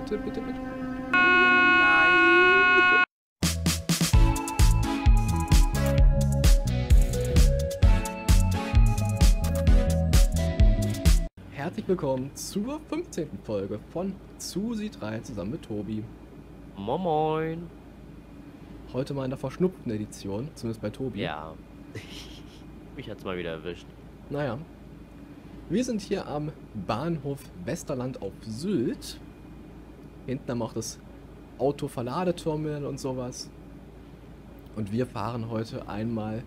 bitte, bitte, bitte. Nein. Herzlich willkommen zur 15. Folge von Susi 3 zusammen mit Tobi. Moin Moin. Heute mal in der verschnupften Edition, zumindest bei Tobi. Ja. Mich hat's mal wieder erwischt. Naja. Wir sind hier am Bahnhof Westerland auf Sylt. Hinten haben wir auch das Autoverladeterminal und sowas. Und wir fahren heute einmal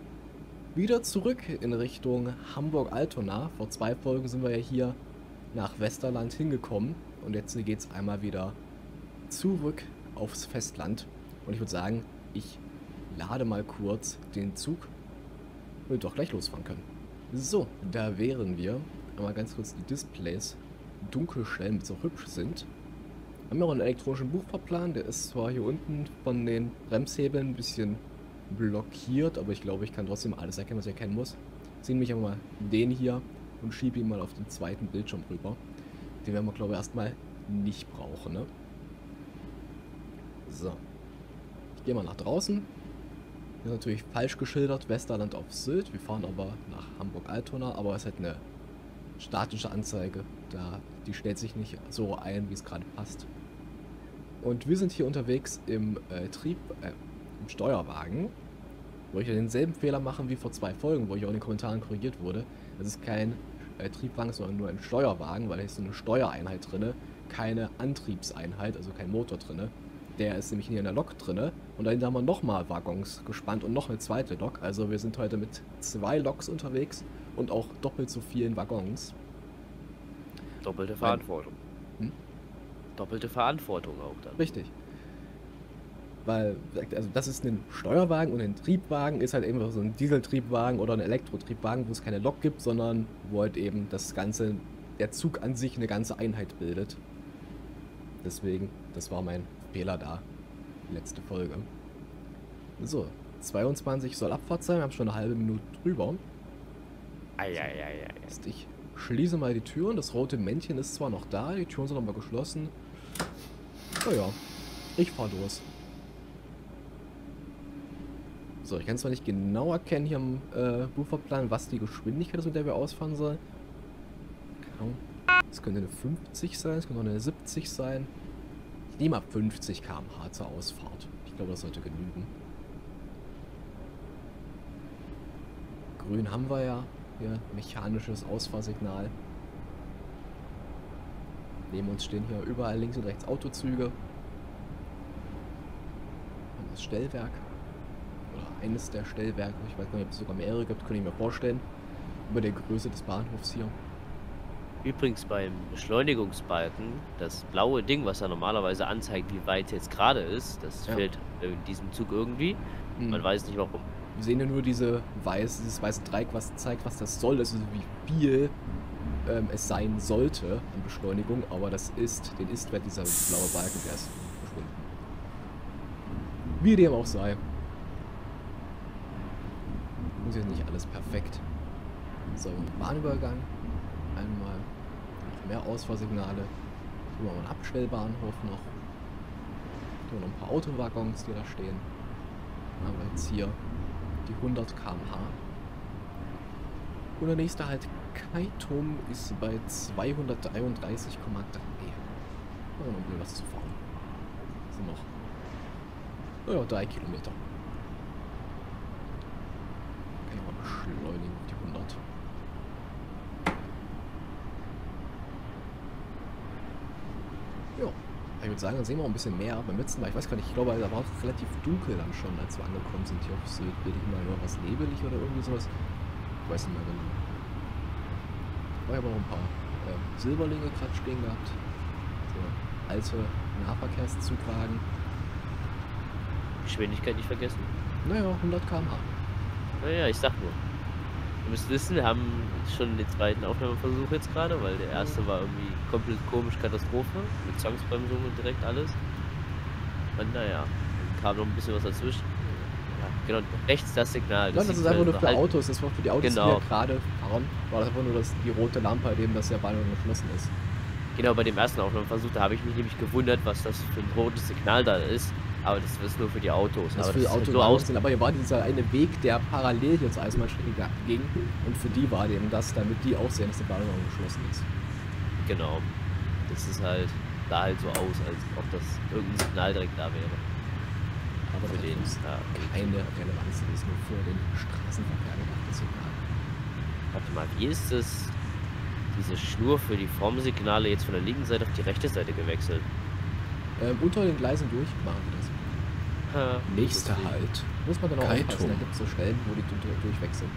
wieder zurück in Richtung Hamburg-Altona. Vor zwei Folgen sind wir ja hier nach Westerland hingekommen. Und jetzt geht es einmal wieder zurück aufs Festland. Und ich würde sagen, ich lade mal kurz den Zug und wir doch gleich losfahren können. So, da wären wir. Einmal ganz kurz die Displays dunkel stellen, damit sie auch hübsch sind. Wir haben auch einen elektronischen Buchverplan. Der ist zwar hier unten von den Bremshebeln ein bisschen blockiert, aber ich glaube, ich kann trotzdem alles erkennen, was ich erkennen muss. Ziehen mich aber mal den hier und schiebe ihn mal auf den zweiten Bildschirm rüber. Den werden wir, glaube ich, erstmal nicht brauchen, ne? So. Ich gehe mal nach draußen. Hier ist natürlich falsch geschildert, Westerland auf Sylt. Wir fahren aber nach Hamburg-Altona, aber es halt eine statische Anzeige. Da, die stellt sich nicht so ein, wie es gerade passt. Und wir sind hier unterwegs im äh, Trieb, äh, im Steuerwagen, wo ich ja denselben Fehler machen wie vor zwei Folgen, wo ich auch in den Kommentaren korrigiert wurde. Das ist kein äh, Triebwagen, sondern nur ein Steuerwagen, weil da ist so eine Steuereinheit drinne, keine Antriebseinheit, also kein Motor drinne. Der ist nämlich hier in der Lok drinne und dahinter haben wir nochmal Waggons gespannt und noch eine zweite Lok. Also wir sind heute mit zwei Loks unterwegs und auch doppelt so vielen Waggons. Doppelte Verantwortung. Hm? Doppelte Verantwortung auch dann. Richtig. Weil, also das ist ein Steuerwagen und ein Triebwagen ist halt eben so ein Dieseltriebwagen oder ein Elektrotriebwagen, wo es keine Lok gibt, sondern wo halt eben das Ganze, der Zug an sich eine ganze Einheit bildet. Deswegen, das war mein Fehler da. Letzte Folge. So, 22 soll Abfahrt sein, wir haben schon eine halbe Minute drüber. Eieieiei. Ich schließe mal die Türen. Das rote Männchen ist zwar noch da, die Türen sind aber geschlossen. Naja, ich fahr los. So, ich kann zwar nicht genau erkennen hier im äh, Buchverplan, was die Geschwindigkeit ist, mit der wir ausfahren sollen. Es könnte eine 50 sein, es könnte auch eine 70 sein. Ich nehme ab 50 km/h zur Ausfahrt. Ich glaube, das sollte genügen. Grün haben wir ja. Hier, mechanisches Ausfahrsignal. Neben uns stehen hier überall links und rechts Autozüge. Und das Stellwerk. Oder eines der Stellwerke. Ich weiß nicht, ob es sogar mehrere gibt, kann ich mir vorstellen. Über der Größe des Bahnhofs hier. Übrigens beim Beschleunigungsbalken, das blaue Ding, was ja normalerweise anzeigt, wie weit jetzt gerade ist, das Ja. fehlt in diesem Zug irgendwie. Hm. Man weiß nicht warum. Wir sehen ja nur diese weiß, dieses weiße Dreieck, was zeigt, was das soll, also wie viel ähm, es sein sollte an Beschleunigung, aber das ist, den Ist-Wert dieser blaue Balken, der ist verschwunden. Wie dem auch sei. Muss jetzt nicht alles perfekt. So, Bahnübergang. Einmal noch mehr Ausfahrsignale. Hier haben wir einen Abstellbahnhof noch. Hier haben wir noch ein paar Autowaggons, die da stehen. Dann haben wir jetzt hier die 100 km/h. Und der nächste halt Kaitum ist bei 233,3. Haben wir noch was zu fahren. Sind noch naja, drei Kilometer. Kann ich mal beschleunigen auf die 100. Ja, ich würde sagen, dann sehen wir auch ein bisschen mehr beim letzten Mal. Ich weiß gar nicht, ich glaube, da war es relativ dunkel dann schon, als wir angekommen sind hier auf Sylt. Bin ich mal nur was nebelig oder irgendwie sowas. Ich weiß nicht mehr genau. Ich habe auch noch ein paar äh, Silberlinge gerade stehen gehabt. So alte Nahverkehrszugwagen. Geschwindigkeit nicht vergessen. Naja, 100 km/h. Naja, ich sag nur. Ihr müsst wissen, wir haben schon den zweiten Aufnahmeversuch jetzt gerade, weil der erste war irgendwie komplett komisch Katastrophe. Mit Zwangsbremsung und direkt alles. Und naja, kam noch ein bisschen was dazwischen. Ja, genau, rechts das Signal. Ja, das ist einfach nur für halt- Autos. Das war für die Autos, Genau. die wir gerade fahren. War das einfach nur das, die rote Lampe, dem das ja Bahnhof geschlossen ist. Genau, bei dem ersten Aufnahmeversuch, da habe ich mich nämlich gewundert, was das für ein rotes Signal da ist. Aber das ist nur für die Autos. Das aber für die das Autos nur aus. sind, aber hier war dieser eine Weg, der parallel hier zur Eisenbahnstrecke ga- ging. Und für die war eben das, damit die auch sehen, dass der Bahnhof geschlossen ist. Genau. Das ist halt, da halt so aus, als ob das irgendein Signal direkt da wäre. Aber Für das den, ist ja. keine Relevanz, das ist nur für den Straßenverkehr gedacht, das Signal. Warte mal, wie ist das, diese Schnur für die Formsignale jetzt von der linken Seite auf die rechte Seite gewechselt? Ähm, unter den Gleisen durch machen wir das. Ha, Nächster lustig. Halt. Muss man dann auch Kaitum. aufpassen, da gibt es so Stellen, wo die durch- durchwechseln.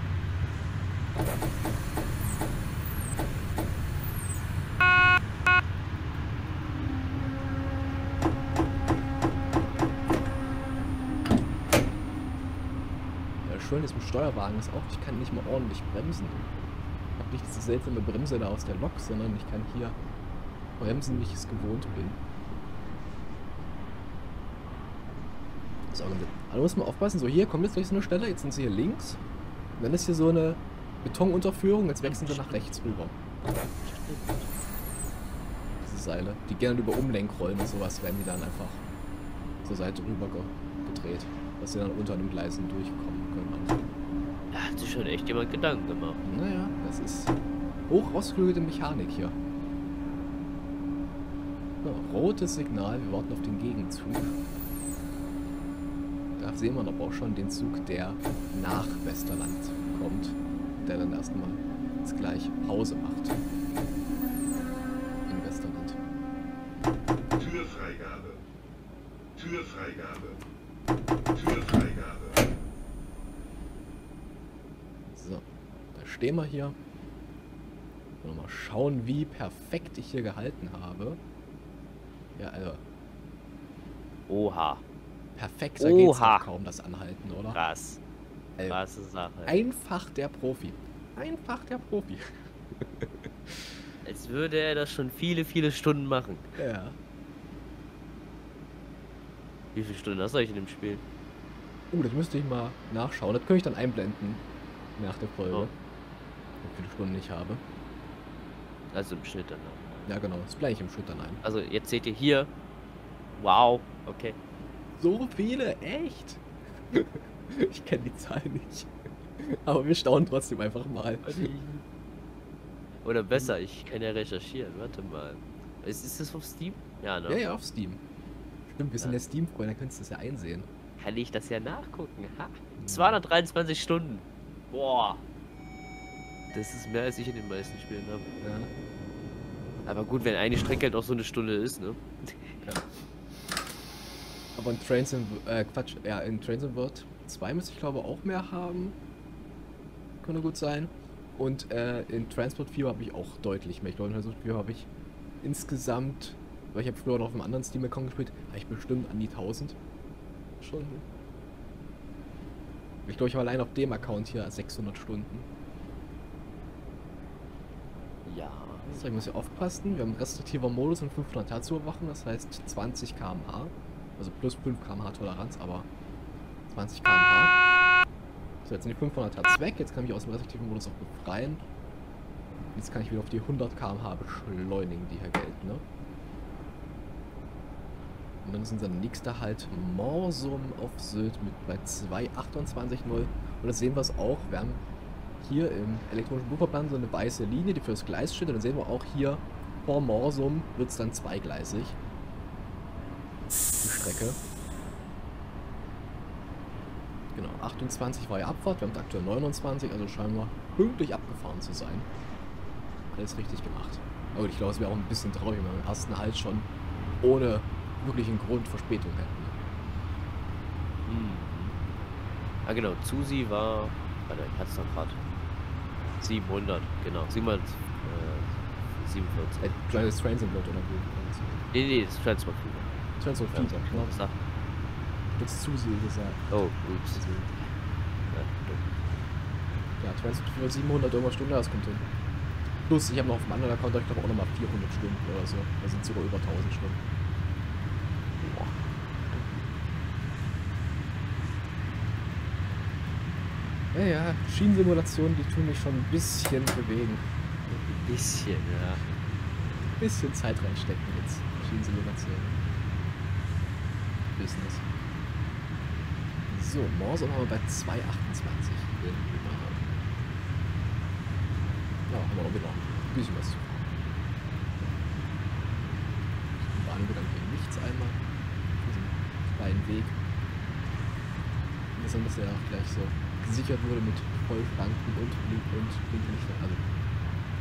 Ja, schön ist mit Steuerwagen ist auch, ich kann nicht mal ordentlich bremsen. Ich habe nicht diese seltsame Bremse da aus der Lok, sondern ich kann hier bremsen, wie ich es gewohnt bin. So, da muss man aufpassen. So, hier kommt jetzt gleich so eine Stelle. Jetzt sind sie hier links. Und dann ist hier so eine Betonunterführung. Jetzt wechseln sie nach rechts rüber. Diese Seile. Die dann über Umlenkrollen und sowas, werden die dann einfach zur Seite rüber ge gedreht. Dass sie dann unter den Gleisen durchkommen können. Sich schon echt jemand Gedanken gemacht. Naja, das ist hoch ausgeklügelte Mechanik hier. So, rotes Signal, wir warten auf den Gegenzug. Da sehen wir aber auch schon den Zug, der nach Westerland kommt. Der dann erstmal jetzt gleich Pause macht. Stehen wir hier. Und mal schauen, wie perfekt ich hier gehalten habe. Ja, also Oha, perfekter geht's Oha. doch kaum, das Anhalten, oder? krass. Ey, Krasse Sache. Einfach der Profi. Einfach der Profi. Als würde er das schon viele, viele Stunden machen. Ja. Wie viele Stunden hast du eigentlich in dem Spiel? Uh, das müsste ich mal nachschauen. Das könnte ich dann einblenden. Nach der Folge. Oh. Wie viele Stunden ich habe. Also im Schnitt dann. Ja, genau. Das ich im Schritt dann ein. Also jetzt seht ihr hier. Wow, okay. So viele? Echt? ich kenne die Zahl nicht. Aber wir staunen trotzdem einfach mal. Oder besser, ich kann ja recherchieren. Warte mal. Ist, ist das auf Steam? Ja, ne? Ja, ja, auf Steam. Stimmt, wir sind Ja. ja Steam-Freunde, da könntest du das ja einsehen. Kann ich das ja nachgucken. Ha. 223 Stunden. Boah. Das ist mehr als ich in den meisten Spielen habe. Ja. Aber gut, wenn eine Strecke halt auch so eine Stunde ist, ne? Aber in Trains in, äh, Quatsch, ja, in Trains in World 2 müsste ich glaube auch mehr haben. Könnte gut sein. Und äh, in Transport 4 habe ich auch deutlich mehr. Ich glaube, in Transport 4 habe ich insgesamt, weil ich habe früher noch auf einem anderen Steam-Account gespielt, habe ich bestimmt an die 1000 Stunden. Ich glaube, ich habe allein auf dem Account hier 600 Stunden. Ja. So, ich muss hier aufpassen. Wir haben restriktiver Modus und 500 Hertz zu überwachen, das heißt 20 km/h. Also plus 5 km/h Toleranz, aber 20 km/h. So, jetzt sind die 500 Hertz weg. Jetzt kann ich mich aus dem restriktiven Modus auch befreien. Jetzt kann ich wieder auf die 100 km/h beschleunigen, die hier gelten, ne? Und dann ist unser nächster Halt Morsum auf Sylt mit bei 2,28,0. Und das sehen wir es auch. Wir haben hier im elektronischen Buchverband so eine weiße Linie, die fürs Gleis steht. Und dann sehen wir auch hier vor Morsum wird es dann zweigleisig. Die Strecke. Genau, 28 war ja Abfahrt, wir haben aktuell 29, also scheinen wir pünktlich abgefahren zu sein. Alles richtig gemacht. Aber ich glaube, es wäre auch ein bisschen traurig, wenn wir im ersten Halt schon ohne wirklichen Grund Verspätung hätten. Hm. Ah genau, Zusi war. Es doch gerade. 700, genau. 700, äh, 47. Ein kleines Transit-Lot oder wie? Nee, nee, das ist Transport Fever. Transit Ja, Fever, genau. Sag. Hast zu viel gesagt. Oh, ups. Ja. Ja, Transit Fever 700 Euro Stunde, das kommt hin. Plus, ich habe noch auf dem anderen Account, ich glaube auch nochmal 400 Stunden oder so. Da sind sogar über 1000 Stunden. Boah. Ja, ja, Schienensimulationen, die tun mich schon ein bisschen bewegen. Ein bisschen, ja. bisschen Zeit reinstecken ins Schienensimulation. Business. So, Morse haben wir bei 2,28. Den wir haben. Ja, haben wir auch wieder ein bisschen was zu fahren. Bahnübergang hier nichts einmal. Diesen freien Weg. Interessant, dass der auch gleich so gesichert wurde mit Vollschranken und Blink und Blinklichtern. Also,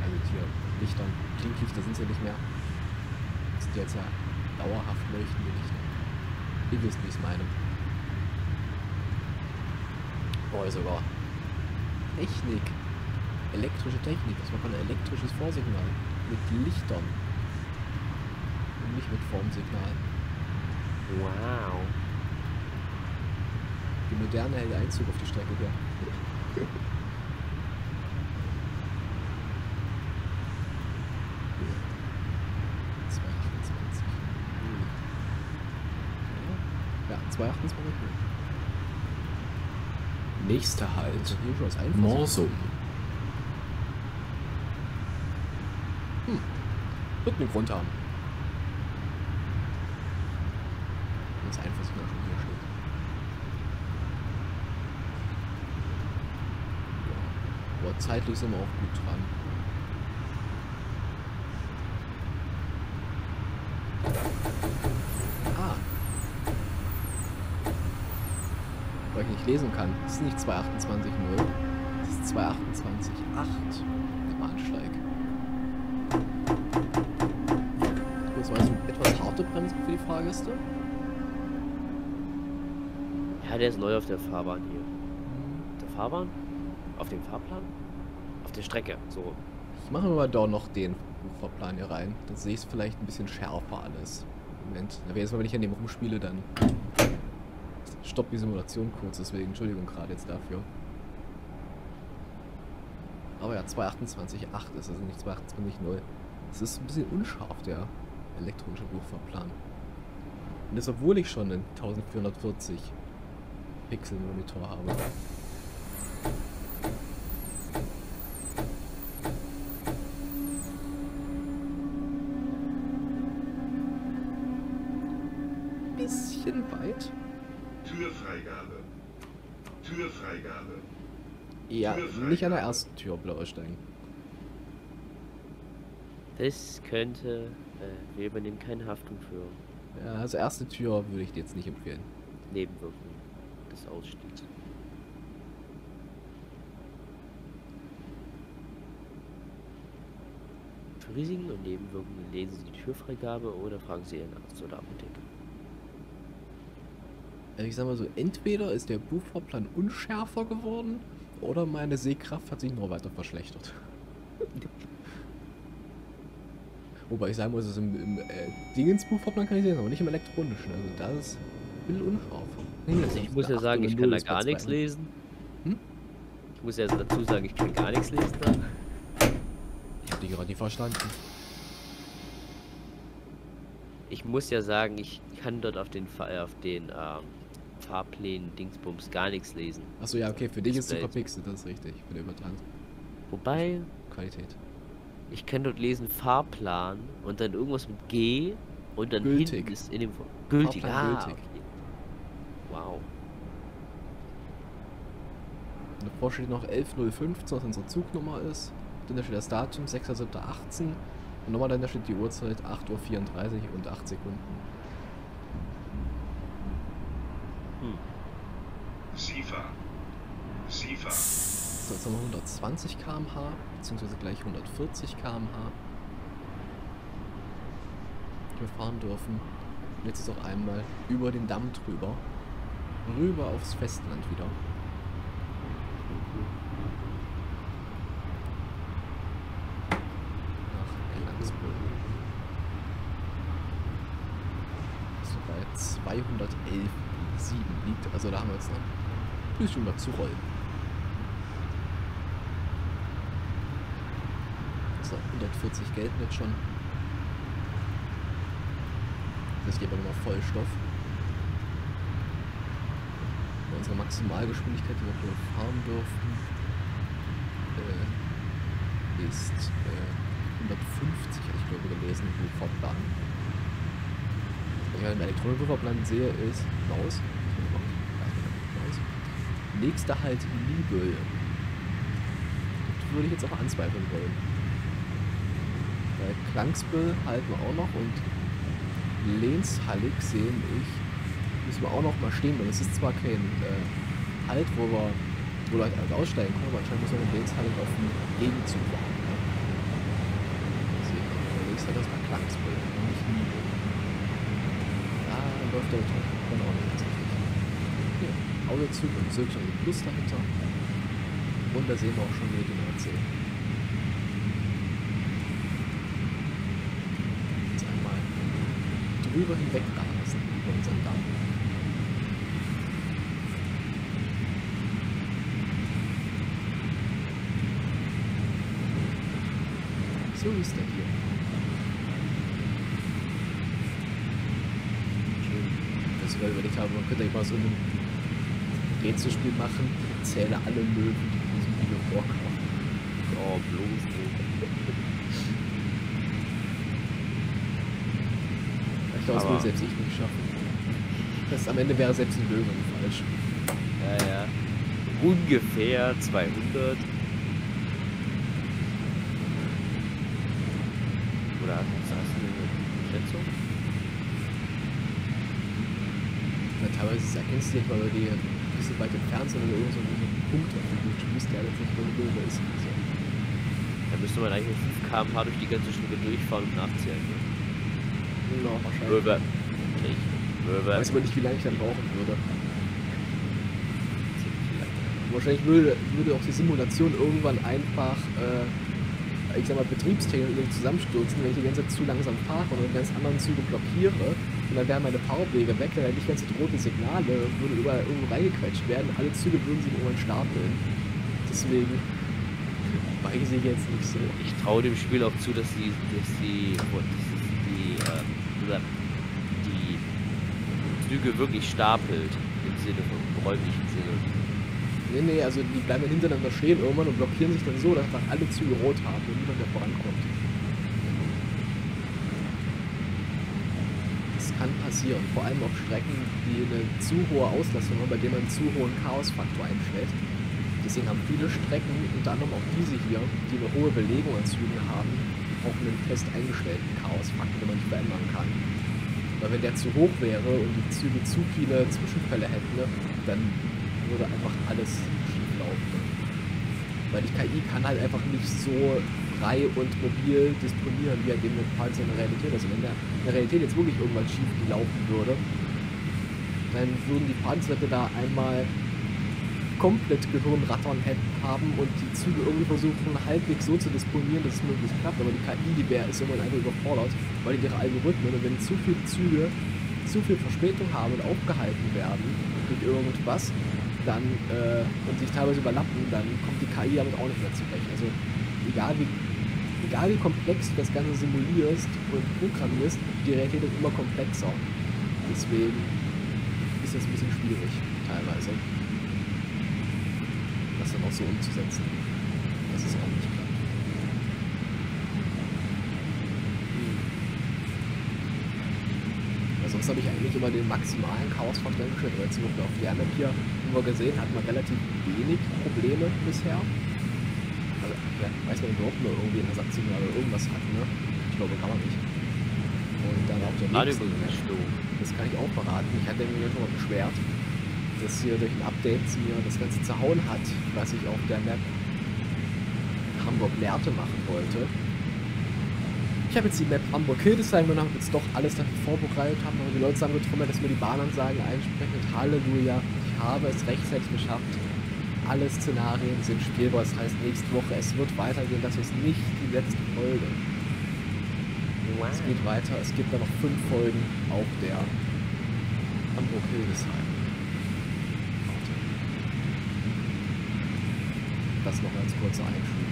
also hier Lichtern. Blinklichter sind es ja nicht mehr. Das sind jetzt ja dauerhaft leuchtende Lichter. Ihr wisst, wie ich es meine. Oh, sogar Technik. Elektrische Technik. Das war ein elektrisches Vorsignal. Mit Lichtern. Und nicht mit Formsignal. Wow. Die moderne hält Einzug auf die Strecke, der. Ja, 228. Nächster Halt. Also hier. Morsum. Wird einen Grund haben. Das einfach so schon hier steht. Ja. Aber zeitlich sind wir auch gut dran. Ah. Weil ich nicht lesen kann. Das ist nicht 228.0. Das ist 228.8. Der Bahnsteig. Das war so etwas harte Bremsen für die Fahrgäste. Ja, der ist neu auf der Fahrbahn hier. Auf der Fahrbahn? Auf dem Fahrplan? Der Strecke, so. Ich mache mal da noch den Buchfahrplan hier rein. Dann sehe ich es vielleicht ein bisschen schärfer alles. Moment. Aber jetzt mal, wenn ich an dem rumspiele, dann stoppt die Simulation kurz. Deswegen Entschuldigung gerade jetzt dafür. Aber ja, 228.8 ist also nicht 228.0. Es ist ein bisschen unscharf, der elektronische Buchfahrplan. Und das, obwohl ich schon einen 1440 Pixel Monitor habe. Ja, nicht an der ersten Tür Blauerstein. Das könnte. Äh, wir übernehmen keine Haftung für Ja, also erste Tür würde ich dir jetzt nicht empfehlen. Nebenwirkungen des Ausstiegs. Für Risiken und Nebenwirkungen lesen Sie die Türfreigabe oder fragen Sie Ihren Arzt oder Apotheker. Also ich sag mal so, entweder ist der Buchfahrplan unschärfer geworden oder meine Sehkraft hat sich noch weiter verschlechtert. Wobei ich sagen muss, also im, im äh, Dingensbuchfahrplan kann ich sehen, aber nicht im elektronischen. Also da ist ein bisschen unscharf. Nee, Also ich muss ja sagen, ich kann da gar nichts 200. lesen. Hm? Ich muss ja dazu sagen, ich kann gar nichts lesen da. Ich hab die gerade nicht verstanden. Ich muss ja sagen, ich kann dort auf den, auf den ähm, Fahrplänen Dingsbums gar nichts lesen. Achso, ja, okay, für dich ist es Displays. verpixelt, das ist richtig. Für die Übertragung. Wobei, Qualität. ich kann dort lesen Fahrplan und dann irgendwas mit G und dann Gültig. ist in dem gültig. Fahrplan ah, gültig. okay. Wow. Und davor steht noch 11015, was unsere Zugnummer ist. Dann da steht das Datum 6.7.18. Und nochmal dann da steht die Uhrzeit 8.34 Uhr und 8 Sekunden. Hm. SIFA. SIFA. So, jetzt haben wir 120 km/h, beziehungsweise gleich 140 km/h. Die wir fahren dürfen. Und jetzt ist auch einmal über den Damm drüber. Rüber aufs Festland wieder. Nach Landsburg. So bei 211,7 liegt. Also da haben wir jetzt noch bisschen was zu rollen. So, 140 gelten jetzt schon. Das geht aber nochmal Vollstoff. Bei unserer Maximalgeschwindigkeit, die wir hier fahren dürfen, äh, ist äh, 150, hatte ich glaube gelesen, Wurfplan. Was ich halt im Elektronik-Wurfplan sehe, ist Maus. Maus. Nächster halt Liebel. Das würde ich jetzt auch anzweifeln wollen. Bei Klangsbill halten wir auch noch und Lehnshallig sehen ich, müssen wir auch noch mal stehen, weil es ist zwar kein äh, Halt, wo wir wo Leute halt aussteigen können, aber anscheinend muss man in Lehnshallig auf den Gegenzug warten. Ne? Deswegen unterwegs hat das mal Klangsbill nicht Liebel. Da läuft der dann auch nicht Hier, Autozug und Sülch und Plus dahinter. Und da sehen wir auch schon wieder die Nordsee. Jetzt einmal drüber hinweg rasen über unseren Damm. So ist er hier. Schön. Dass ich mal überlegt habe, man könnte ja mal so ein Rätselspiel machen. Zähle alle Löwen, die in diesem Video vorkommen. Oh, bloß. Ich glaube, das würde selbst ich nicht schaffen. Das am Ende wäre selbst ein Löwe falsch. Ja, ja. Ungefähr 200. Oder hast du eine Schätzung? Weil teilweise erkennst du nicht weil die bisschen weit entfernt sind oder irgend so einen Punkt auf dem Bildschirm ist, der jetzt nicht ein Löwe ist. Also, Da müsste man eigentlich mit 5 km/h durch die ganze Strecke durchfahren und nachzählen. Ne? ja, wahrscheinlich. Möwe. Weiß aber nicht, wie lange ich dann brauchen würde. Wahrscheinlich würde, würde auch die Simulation irgendwann einfach, äh, ich sag mal, betriebstechnisch zusammenstürzen, wenn ich die ganze Zeit zu langsam fahre und die ganz anderen Züge blockiere. Und dann wären meine Fahrwege weg, dann hätte ich ganze rote Signale, würde überall irgendwo reingequetscht werden. Alle Züge würden sich irgendwann stapeln. Deswegen weiß ich jetzt nicht so. Ich traue dem Spiel auch zu, dass die, dass die, oh, dass die, oder die Züge wirklich stapelt im Sinne von räumlichen Sinne. Nee, nee, also die bleiben dann hintereinander stehen irgendwann und blockieren sich dann so, dass einfach alle Züge rot haben und niemand mehr vorankommt. Das kann passieren, vor allem auf Strecken, die eine zu hohe Auslastung haben, bei denen man einen zu hohen Chaosfaktor einstellt. Deswegen haben viele Strecken, unter anderem auch diese hier, die eine hohe Belegung an Zügen haben, auch einen fest eingestellten Chaosfaktor, den man nicht verändern kann. Weil wenn der zu hoch wäre und die Züge zu viele Zwischenfälle hätten, dann würde einfach alles schief laufen. Weil die KI kann halt einfach nicht so frei und mobil disponieren, wie mit Parts in der Realität ist. Und wenn der in der Realität jetzt wirklich irgendwas schief gelaufen würde, dann würden die Panzerwette da einmal komplett Gehirnrattern haben und die Züge irgendwie versuchen halbwegs so zu disponieren, dass es möglichst klappt. Aber die KI, die wäre, ist irgendwann einfach überfordert, weil ihre Algorithmen und wenn zu viele Züge zu viel Verspätung haben und aufgehalten werden durch irgendwas, dann äh, und sich teilweise überlappen, dann kommt die KI damit auch nicht mehr zurecht. Also egal wie egal wie komplex du das Ganze simulierst und programmierst, die Realität ist immer komplexer. Deswegen ist das ein bisschen schwierig teilweise das dann auch so umzusetzen. Das ist auch nicht klar. Weil sonst habe ich eigentlich immer den maximalen Chaosfaktor eingestellt. Aber zum Beispiel auf der Map hier haben wir gesehen, hat man relativ wenig Probleme bisher. Ja, weiß man überhaupt nur irgendwie ein Ersatzsignal oder irgendwas hat, ne? Ich glaube, kann man nicht. Und dann auf der Radioübergangsstörung. das kann ich auch beraten. Ich hatte mir schon mal beschwert, dass hier durch ein Update mir das Ganze zerhauen hat, was ich auf der Map Hamburg-Lehrte machen wollte. Ich habe jetzt die Map Hamburg-Hildesheim genommen, habe jetzt doch alles dafür vorbereitet, haben aber die Leute sagen getrommelt, dass mir die Bahnansagen einsprechen und Halleluja, ich habe es rechtzeitig geschafft. Alle Szenarien sind spielbar, das heißt nächste Woche, es wird weitergehen, das ist nicht die letzte Folge. Es geht weiter, es gibt da noch fünf Folgen auf der Hamburg-Hildesheim. Das noch als kurzer Einschub.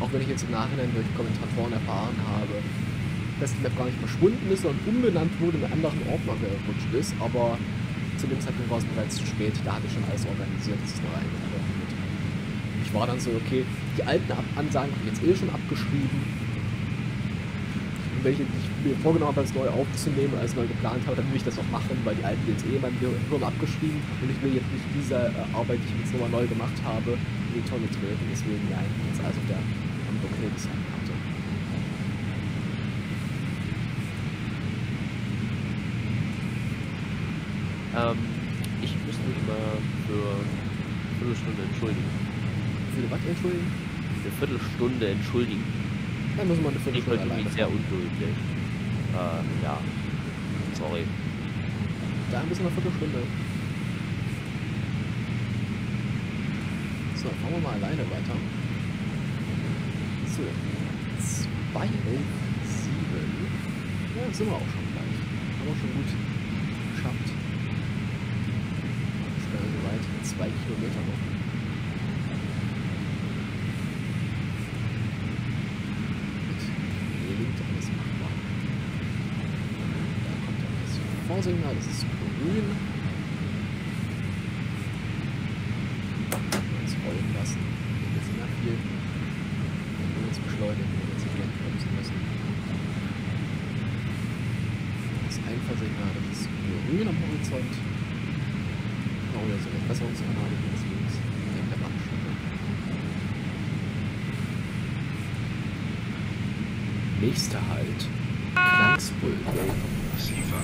Auch wenn ich jetzt im Nachhinein durch Kommentatoren erfahren habe, dass die Map gar nicht verschwunden ist, sondern umbenannt wurde, in einen anderen Ordner gerutscht ist, aber zu dem Zeitpunkt war es bereits zu spät, da hatte ich schon alles organisiert, es noch eingebrochen wird. Ich war dann so, okay, die alten Ansagen habe ich jetzt eh schon abgeschrieben. Und wenn ich mir vorgenommen habe, das neu aufzunehmen, als neu geplant habe, dann will ich das auch machen, weil die alten jetzt eh in meinem Hirn abgeschrieben und ich will jetzt nicht diese äh, Arbeit, die ich jetzt nochmal neu gemacht habe, in die Tonne treten. Deswegen nein, jetzt auf der am Dokument Ähm, ich müsste mich mal für eine Viertelstunde entschuldigen. Für die was entschuldigen? Eine Viertelstunde entschuldigen. Dann müssen wir eine Ich Viertelstunde bin alleine. irgendwie sehr ungeduldig. Äh, ja. Sorry. Da ein bisschen eine Viertelstunde. So, fahren wir mal alleine weiter. So, 2, 11, 7. Ja, sind wir auch schon gleich. Haben wir schon gut geschafft. Ist gar nicht so weit. Zwei Kilometer noch. Gelingt alles machbar. Da kommt dann das Vorsignal, das ist grün. Uns rollen lassen. Hier ist nicht mehr viel. Wenn wir uns beschleunigen, wenn wir jetzt nicht bremsen müssen. Das Einfahrsignal, das ist grün am Horizont. Oh, ja, so eine Besserungsanlage hier ist links. Neben der Bahnstrecke. Nächster Halt. Knangsbull. SIFA.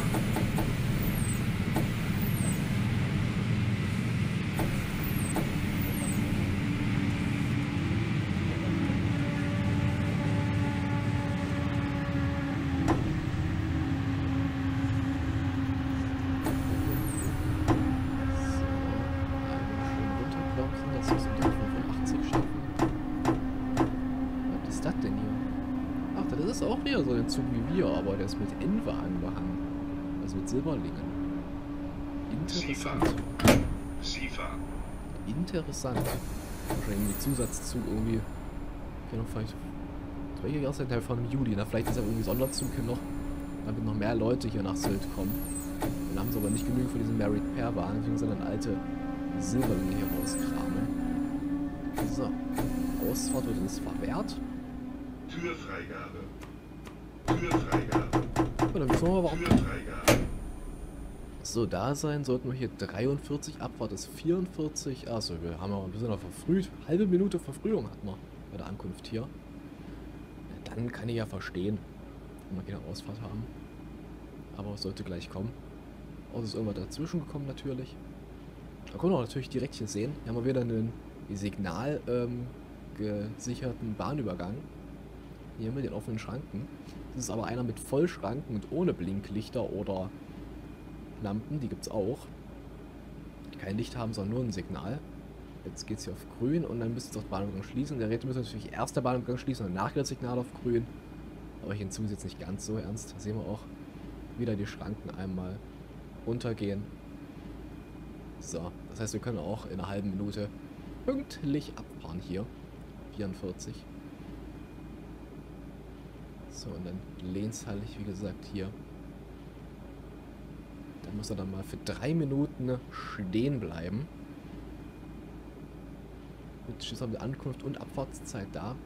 runterklopfen, dass wir es unter 85 schaffen. Was ist das denn hier? Ach, das ist auch wieder so ein Wir, aber der ist mit N-Wagen behangen. Also mit Silberlingen. Interessant. SIFA. Interessant. Wahrscheinlich irgendwie Zusatzzug irgendwie. Okay, noch vielleicht. Welche Jahreszeit der von Juli? Na, vielleicht ist ja irgendwie Sonderzug hier noch, damit noch mehr Leute hier nach Sylt kommen. Dann haben sie aber nicht genügend für diesen Married Pair Wagen, deswegen sie dann alte Silberlinge hier rauskramen. So. Ausfahrt wird uns verwehrt. Türfreigabe. Dann wissen wir warum. So, da sein sollten wir hier 43, Abfahrt ist 44. Achso, wir haben aber ein bisschen noch verfrüht. Halbe Minute Verfrühung hatten wir bei der Ankunft hier. Ja, dann kann ich ja verstehen, wenn wir keine Ausfahrt haben. Aber es sollte gleich kommen. Außer ist irgendwas dazwischen gekommen natürlich. Da können wir natürlich direkt hier sehen. Hier haben wir wieder einen Signal ähm, Bahnübergang. Hier mit den offenen Schranken. Das ist aber einer mit Vollschranken und ohne Blinklichter oder Lampen, die gibt es auch. Die kein Licht haben, sondern nur ein Signal. Jetzt geht es hier auf grün und dann müsste es auch Bahnübergang schließen. Der Räte müssen natürlich erst der Bahnübergang schließen und danach geht das Signal auf grün. Aber hier hinzu jetzt nicht ganz so ernst. Da sehen wir auch wieder die Schranken einmal runtergehen. So, das heißt, wir können auch in einer halben Minute pünktlich abfahren hier. 44. So, und dann lehnshallig, wie gesagt, hier. Da muss er dann mal für drei Minuten stehen bleiben. Mit Schiss mit Ankunft und Abfahrtszeit da.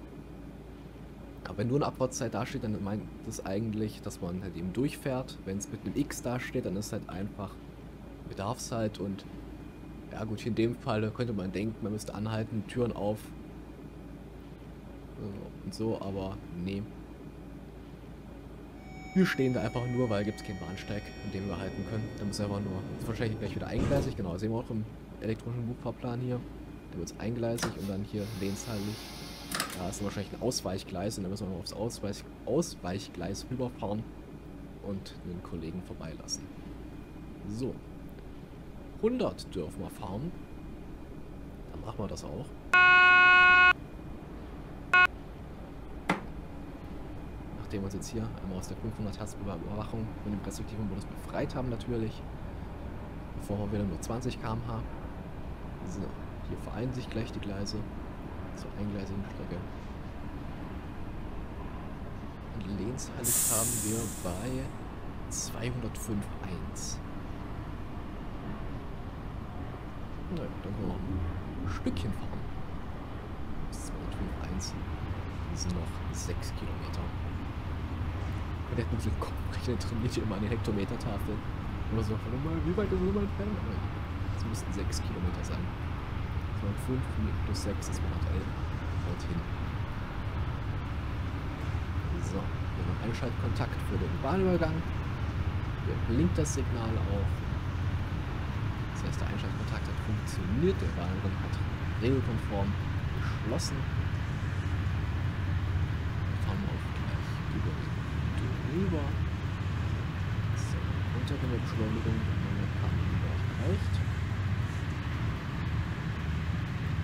Aber wenn nur eine Abfahrtszeit dasteht, dann meint das eigentlich, dass man halt eben durchfährt. Wenn es mit einem X dasteht, dann ist halt einfach Bedarfshalt und ja gut, in dem Fall könnte man denken, man müsste anhalten, Türen auf und so, aber nee. Wir stehen da einfach nur, weil gibt es keinen Bahnsteig, an dem wir halten können. Da muss einfach nur, ist wahrscheinlich gleich wieder eingleisig, genau, sehen wir auch im elektronischen Buchfahrplan hier. Da wird es eingleisig und dann hier lehnsheilig. Da ist wahrscheinlich ein Ausweichgleis und dann müssen wir noch aufs Ausweich Ausweichgleis rüberfahren und den Kollegen vorbeilassen. So. 100 dürfen wir fahren. Dann machen wir das auch. Nachdem wir uns jetzt hier einmal aus der 500 Hertz Überwachung und dem restriktiven Modus befreit haben natürlich. Bevor wir wieder nur 20 km/h. So, hier vereinen sich gleich die Gleise zur eingleisigen Strecke. Und lehnsheilig haben wir bei 205.1. Na dann können wir noch ein Stückchen fahren. uns sind noch 6 Kilometer. Und der hat ein bisschen Kopfrechnen trainiert immer an den Hektometertafeln. Immer so, warte wie weit ist es immer entfernt? Es müssten 6 Kilometer sein. Von 5 plus 6 ist 111 dorthin. So, wir haben Einschaltkontakt für den Bahnübergang. Hier blinkt das Signal auch. Das heißt, der Einschaltkontakt hat funktioniert. Der Bahnübergang hat regelkonform geschlossen. Wir fahren wir auch gleich über den drüber. So, untere Beschleunigung, der Kram erreicht.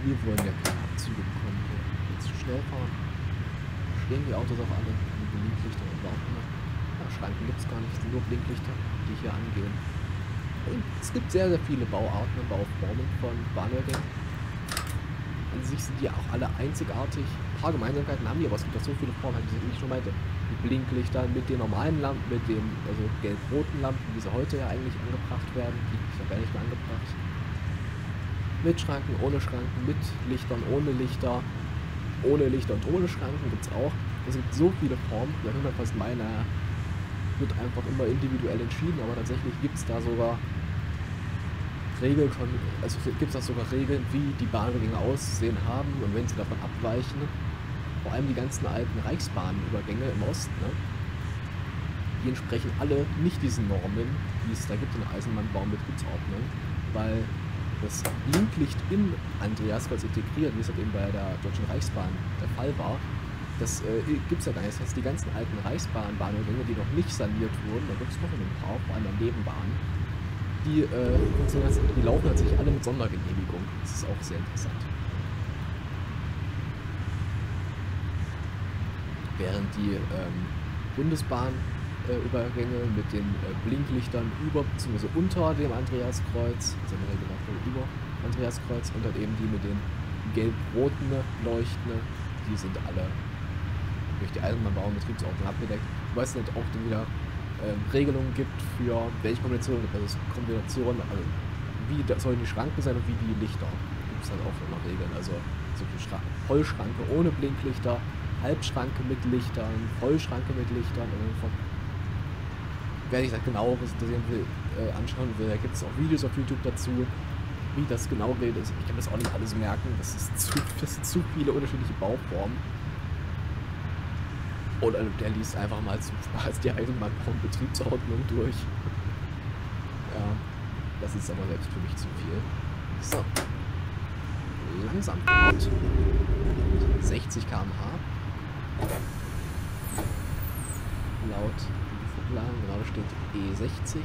Wir wollen ja keine Abzüge bekommen hier. Jetzt schnell fahren. Stehen die Autos auch alle mit Blinklichter warten noch. Ja, Schranken gibt es gar nicht, nur Blinklichter, die hier angehen. Und es gibt sehr, sehr viele Bauarten und Bauformen von Bahnübergängen. An sich sind die auch alle einzigartig. Ein paar Gemeinsamkeiten haben die, aber es gibt auch so viele Formen, wie ich schon meinte. Blinklichter mit den normalen Lampen, mit den also gelb-roten Lampen, wie sie heute ja eigentlich angebracht werden. Die werden nicht mehr angebracht. Mit Schranken, ohne Schranken, mit Lichtern, ohne Lichter, ohne Lichter und ohne Schranken gibt es auch. Es gibt so viele Formen, da hört man fast meiner wird einfach immer individuell entschieden, aber tatsächlich gibt es da sogar Regeln also gibt es da sogar Regeln, wie die Bahnübergänge aussehen haben und wenn sie davon abweichen, vor allem die ganzen alten Reichsbahnübergänge im Osten, ne, die entsprechen alle nicht diesen Normen, die es da gibt in der Eisenbahnbaubetriebsordnung, weil das Blinklicht in Andreaskreuz integriert, wie es halt eben bei der Deutschen Reichsbahn der Fall war, das äh, gibt es ja gar nicht. Das heißt, die ganzen alten Reichsbahnbahnübergänge, die noch nicht saniert wurden, da gibt es noch in den Brauch, vor allem an Nebenbahnen, die, äh, die laufen tatsächlich alle mit Sondergenehmigung. Das ist auch sehr interessant. Während die ähm, Bundesbahnübergänge mit den äh, Blinklichtern über bzw. unter dem Andreaskreuz, also auch über Andreaskreuz, und dann eben die mit den gelb-roten Leuchten, die sind alle durch die Eisenbahnbau- und Betriebsordnung abgedeckt. Wobei es nicht auch dann wieder ähm, Regelungen gibt für welche Kombination, also Kombination, also wie sollen die Schranken sein und wie die Lichter. Gibt es dann auch immer Regeln. Also so eine Schra Vollschranke ohne Blinklichter, Halbschranke mit Lichtern, Vollschranke mit Lichtern von wer sich das genaueres interessieren will, äh, anschauen will, da gibt es auch Videos auf YouTube dazu, wie das genau geht. Also ich kann das auch nicht alles merken. Das, ist zu, das sind zu viele unterschiedliche Bauformen. Und also der liest einfach mal zum Spaß die Eisenbahnbau-Betriebsordnung durch. Ja, das ist aber selbst für mich zu viel. So. Langsam fort. 60 km/h. Laut Flugplan gerade steht E60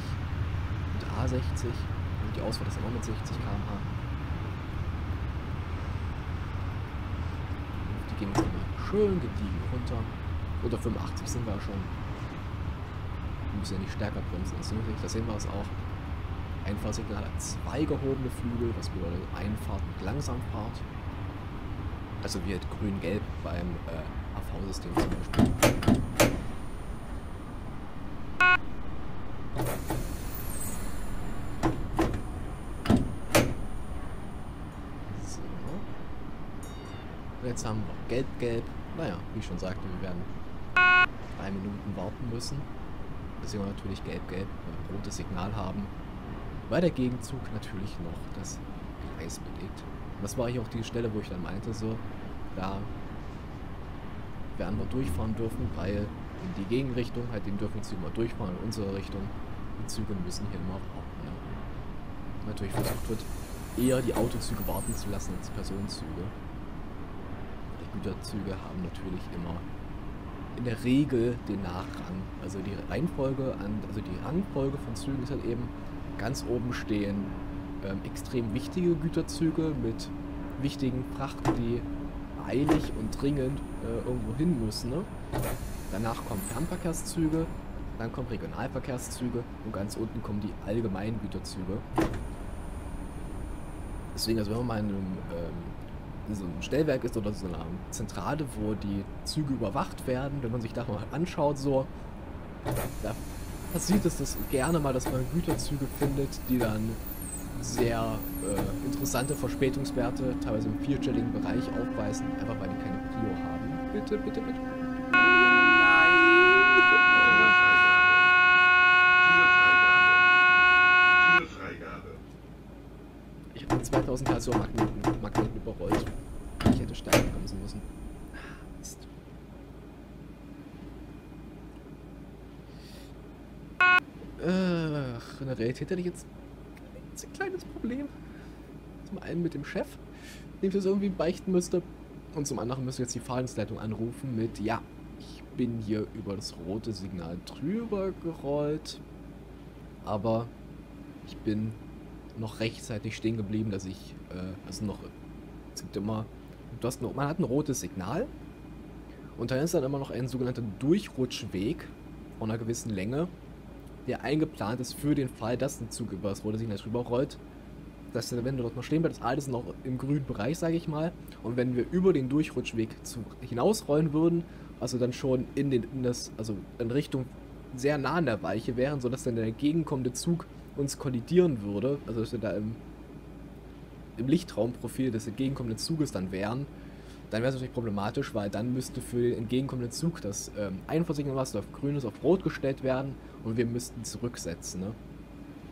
und A60 und die Ausfahrt ist auch mit 60 km/h. Die gehen jetzt nochmal schön gediegen runter. Oder 85 sind wir schon. Wir müssen ja nicht stärker bremsen als nötig. Da sehen wir es auch. Einfahrsignal hat zwei gehobene Flügel, was bedeutet Einfahrt und Langsamfahrt. Also halt grün-gelb beim äh, AV-System zum Beispiel. So. Jetzt haben wir gelb-gelb. Naja, wie ich schon sagte, wir werden drei Minuten warten müssen. Bis wir natürlich gelb-gelb ein rotes Signal haben. Weil der Gegenzug natürlich noch das Gleis belegt. Das war hier auch die Stelle, wo ich dann meinte, so, da werden wir durchfahren dürfen, weil in die Gegenrichtung, halt den dürfen Züge mal durchfahren, in unsere Richtung. Die Züge müssen hier immer warten, ja. Natürlich versucht wird, eher die Autozüge warten zu lassen als Personenzüge. Die Güterzüge haben natürlich immer in der Regel den Nachrang. Also die Reihenfolge an, also die Rangfolge von Zügen ist halt eben ganz oben stehen ähm, extrem wichtige Güterzüge mit wichtigen Frachten, die eilig und dringend äh, irgendwo hin müssen. Ne? Danach kommen Fernverkehrszüge, dann kommen Regionalverkehrszüge und ganz unten kommen die allgemeinen Güterzüge. Deswegen, also wenn man mal in einem ähm, so ein Stellwerk ist oder so eine Zentrale, wo die Züge überwacht werden, wenn man sich da mal anschaut, so, da passiert es das gerne mal, dass man Güterzüge findet, die dann sehr äh, interessante Verspätungswerte, teilweise im vierstelligen Bereich aufweisen, einfach weil die keine Prio haben. Bitte, bitte, bitte. Türfreigabe. Ich habe 2000 Kalsium Magneten, Magneten überrollt. Ich hätte stärker bremsen müssen. Mist. Ach, in der Realität hätte ich jetzt ein kleines Problem. Zum einen mit dem Chef, dem ich das irgendwie beichten müsste. Und zum anderen müssen wir jetzt die Fahrdienstleitung anrufen mit, ja, ich bin hier über das rote Signal drüber gerollt, aber ich bin noch rechtzeitig stehen geblieben, dass ich, äh, also noch, es gibt immer, du hast noch, man hat ein rotes Signal und dann ist dann immer noch ein sogenannter Durchrutschweg von einer gewissen Länge, der eingeplant ist für den Fall, dass ein Zug über das rote Signal drüber rollt. Dass wenn du dort noch stehen bleibst, alles noch im grünen Bereich, sage ich mal. Und wenn wir über den Durchrutschweg zu, hinausrollen würden, also dann schon in, den, in das, also in Richtung sehr nah an der Weiche wären, sodass dann der entgegenkommende Zug uns kollidieren würde, also dass wir da im, im Lichtraumprofil des entgegenkommenden Zuges dann wären, dann wäre es natürlich problematisch, weil dann müsste für den entgegenkommenden Zug das ähm, Einfahrsignal, was auf grün ist, auf rot gestellt werden und wir müssten zurücksetzen, ne?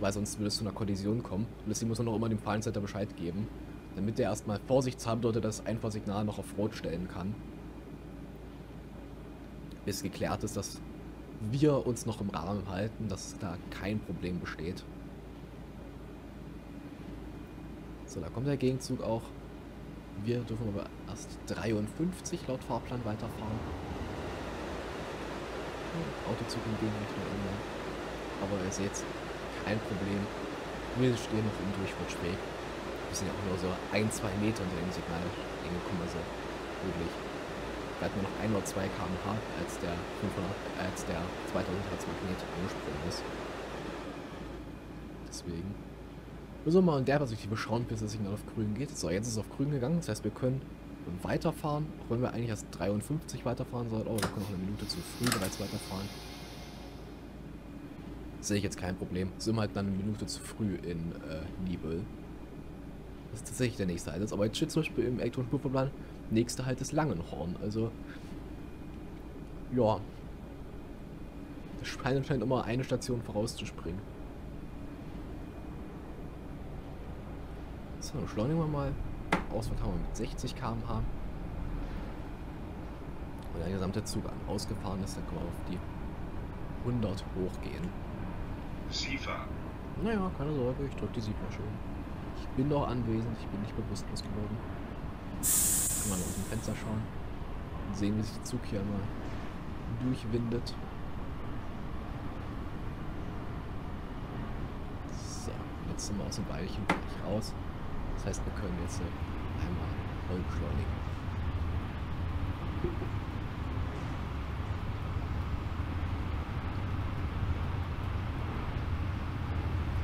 Weil sonst würde es zu einer Kollision kommen. Und deswegen muss man auch immer dem Fahrenseiter Bescheid geben, damit der erstmal vorsichtshalber dort das Einfahrsignal noch auf rot stellen kann. Bis geklärt ist, dass wir uns noch im Rahmen halten, dass da kein Problem besteht. So, da kommt der Gegenzug auch. Wir dürfen aber erst 53 laut Fahrplan weiterfahren. Autozug in Gegenrichtung ändern. Aber ihr seht, kein Problem. Wir stehen noch im Durchrutschweg. Wir sind ja auch nur so ein, zwei Meter unter dem Signal gekommen, also wirklich. Wir hatten nur noch 1 oder 2 km/h, als der 500, als der 2000 Hertz Magnet angesprungen ist. Deswegen wir mal in der Perspektive schauen, bis das Signal auf grün geht. So, jetzt ist es auf grün gegangen, das heißt, wir können weiterfahren, auch wenn wir eigentlich erst 53 weiterfahren sollten. Oh, wir können noch eine Minute zu früh bereits weiterfahren. Sehe ich jetzt kein Problem. Sind wir halt dann eine Minute zu früh in äh, Nibel. Das ist tatsächlich der nächste Halt. Aber jetzt steht zum Beispiel im elektronischen Pufferplan, nächster Halt ist Langenhorn. Also, ja. Das scheint anscheinend immer eine Station vorauszuspringen. So, beschleunigen wir mal. Ausfahrt haben wir mit 60 km/h. Und der gesamte Zug ausgefahren ist, dann können wir auf die 100 hochgehen. SIFA. Naja, keine Sorge, ich drücke die Sieger schon. Ich bin doch anwesend, ich bin nicht bewusstlos geworden. Kann man aus dem Fenster schauen und sehen, wie sich der Zug hier einmal durchwindet. So, jetzt sind wir aus dem Weilchen gleich raus. Das heißt, wir können jetzt einmal voll beschleunigen.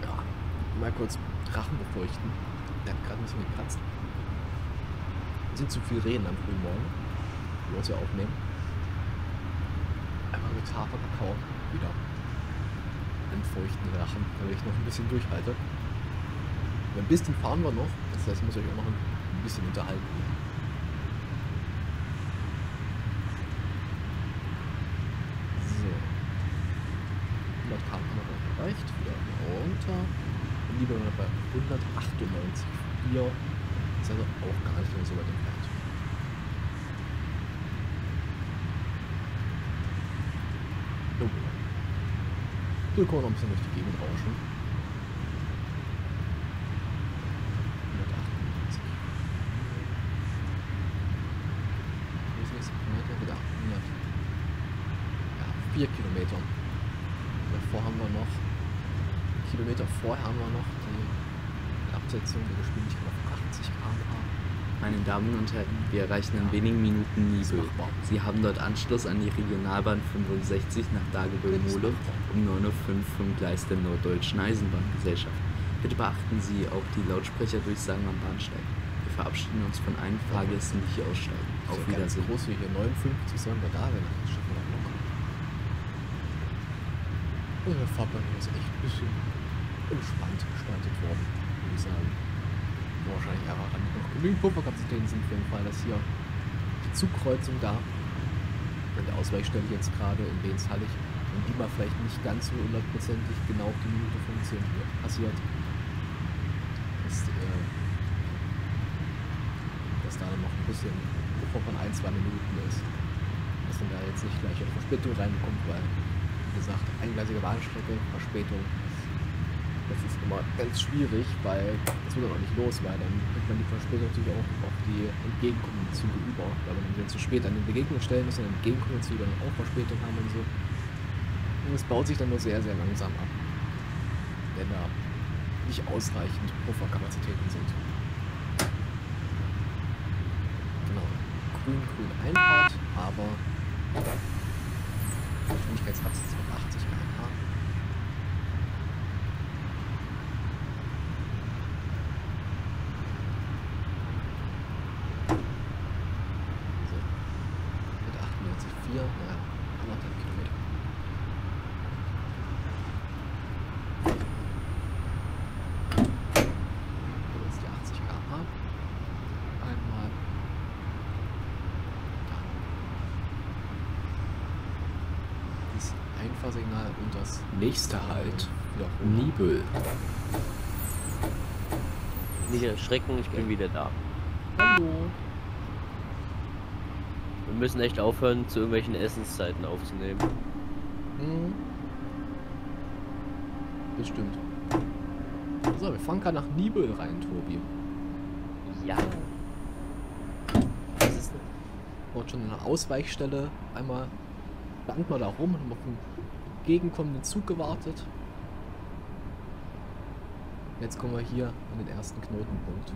Ja, mal kurz Drachen befeuchten. Der hat gerade ein bisschen gekratzt. Wir sind zu viel reden am frühen Morgen. Wir uns ja aufnehmen. Einmal mit Hafer Kakao wieder. Einen feuchten Drachen, damit ich noch ein bisschen durchhalte. Ein bisschen fahren wir noch, das heißt, ich muss euch auch noch ein bisschen unterhalten. So. 100 km haben wir erreicht, wieder runter. Und lieber bei 198. Hier ist also auch gar nicht mehr so weit entfernt. So. Hier können wir noch ein bisschen durch die Gegend rauschen. 198. Wie ist das Kilometer? Wieder 100. Ja, 4 Kilometer. Davor haben wir noch, Kilometer vorher haben wir noch die Absetzung der Geschwindigkeit auf 80 km/h. Meine Damen und Herren, wir erreichen in wenigen Minuten machbar. Sie haben dort Anschluss an die Regionalbahn 65 nach Dagebüll-Mole um 9.05 Uhr vom Gleis der Norddeutschen Eisenbahngesellschaft. Bitte beachten Sie auch die Lautsprecherdurchsagen am Bahnsteig. Wir verabschieden uns von allen Fahrgästen, die hier aussteigen. Auf Wiedersehen. groß wie hier 59 sollen wir da sein. Das der Fahrplan ist echt ein bisschen entspannt gestaltet worden. würde ich sagen. Wahrscheinlich einfach dann noch genügend Pufferkapazitäten sind für den Fall, dass hier die Zugkreuzung da an der Ausweichstelle jetzt gerade in Lehnshallig und die mal vielleicht nicht ganz so hundertprozentig genau auf die Minute funktioniert, passiert. Dass, äh, dass da noch ein bisschen Puffer von ein, zwei Minuten ist. Dass man da jetzt nicht gleich eine Verspätung reinkommt, weil, wie gesagt, eingleisige Bahnstrecke, Verspätung, das ist immer ganz schwierig, weil das wird auch nicht los, weil dann bringt man die Verspätung natürlich auch auf die entgegenkommenden Züge über. Weil man dann zu spät an den Begegnungsstellen ist und dann entgegenkommende Züge dann auch Verspätung haben und so. Und es baut sich dann nur sehr, sehr langsam ab. Wenn da nicht ausreichend Pufferkapazitäten sind. Genau. Grün, grün Einfahrt, aber Geschwindigkeitsabsatz von 80 km/h. So. Mit 98,4, naja, anderthalb Kilometer. So, jetzt die 80 km/h. Einmal. Dann. Das Und das Nächster Halt. Wiederholen. Nibel. Nicht erschrecken, ich bin wieder da. Hallo. Wir müssen echt aufhören, zu irgendwelchen Essenszeiten aufzunehmen. Hm. Bestimmt. So, wir fahren gerade nach Nibel rein, Tobi. Ja. Was ist? Dort schon eine Ausweichstelle. Einmal stand mal da rum, haben auf einen gegenkommenden Zug gewartet. Jetzt kommen wir hier an den ersten Knotenpunkt.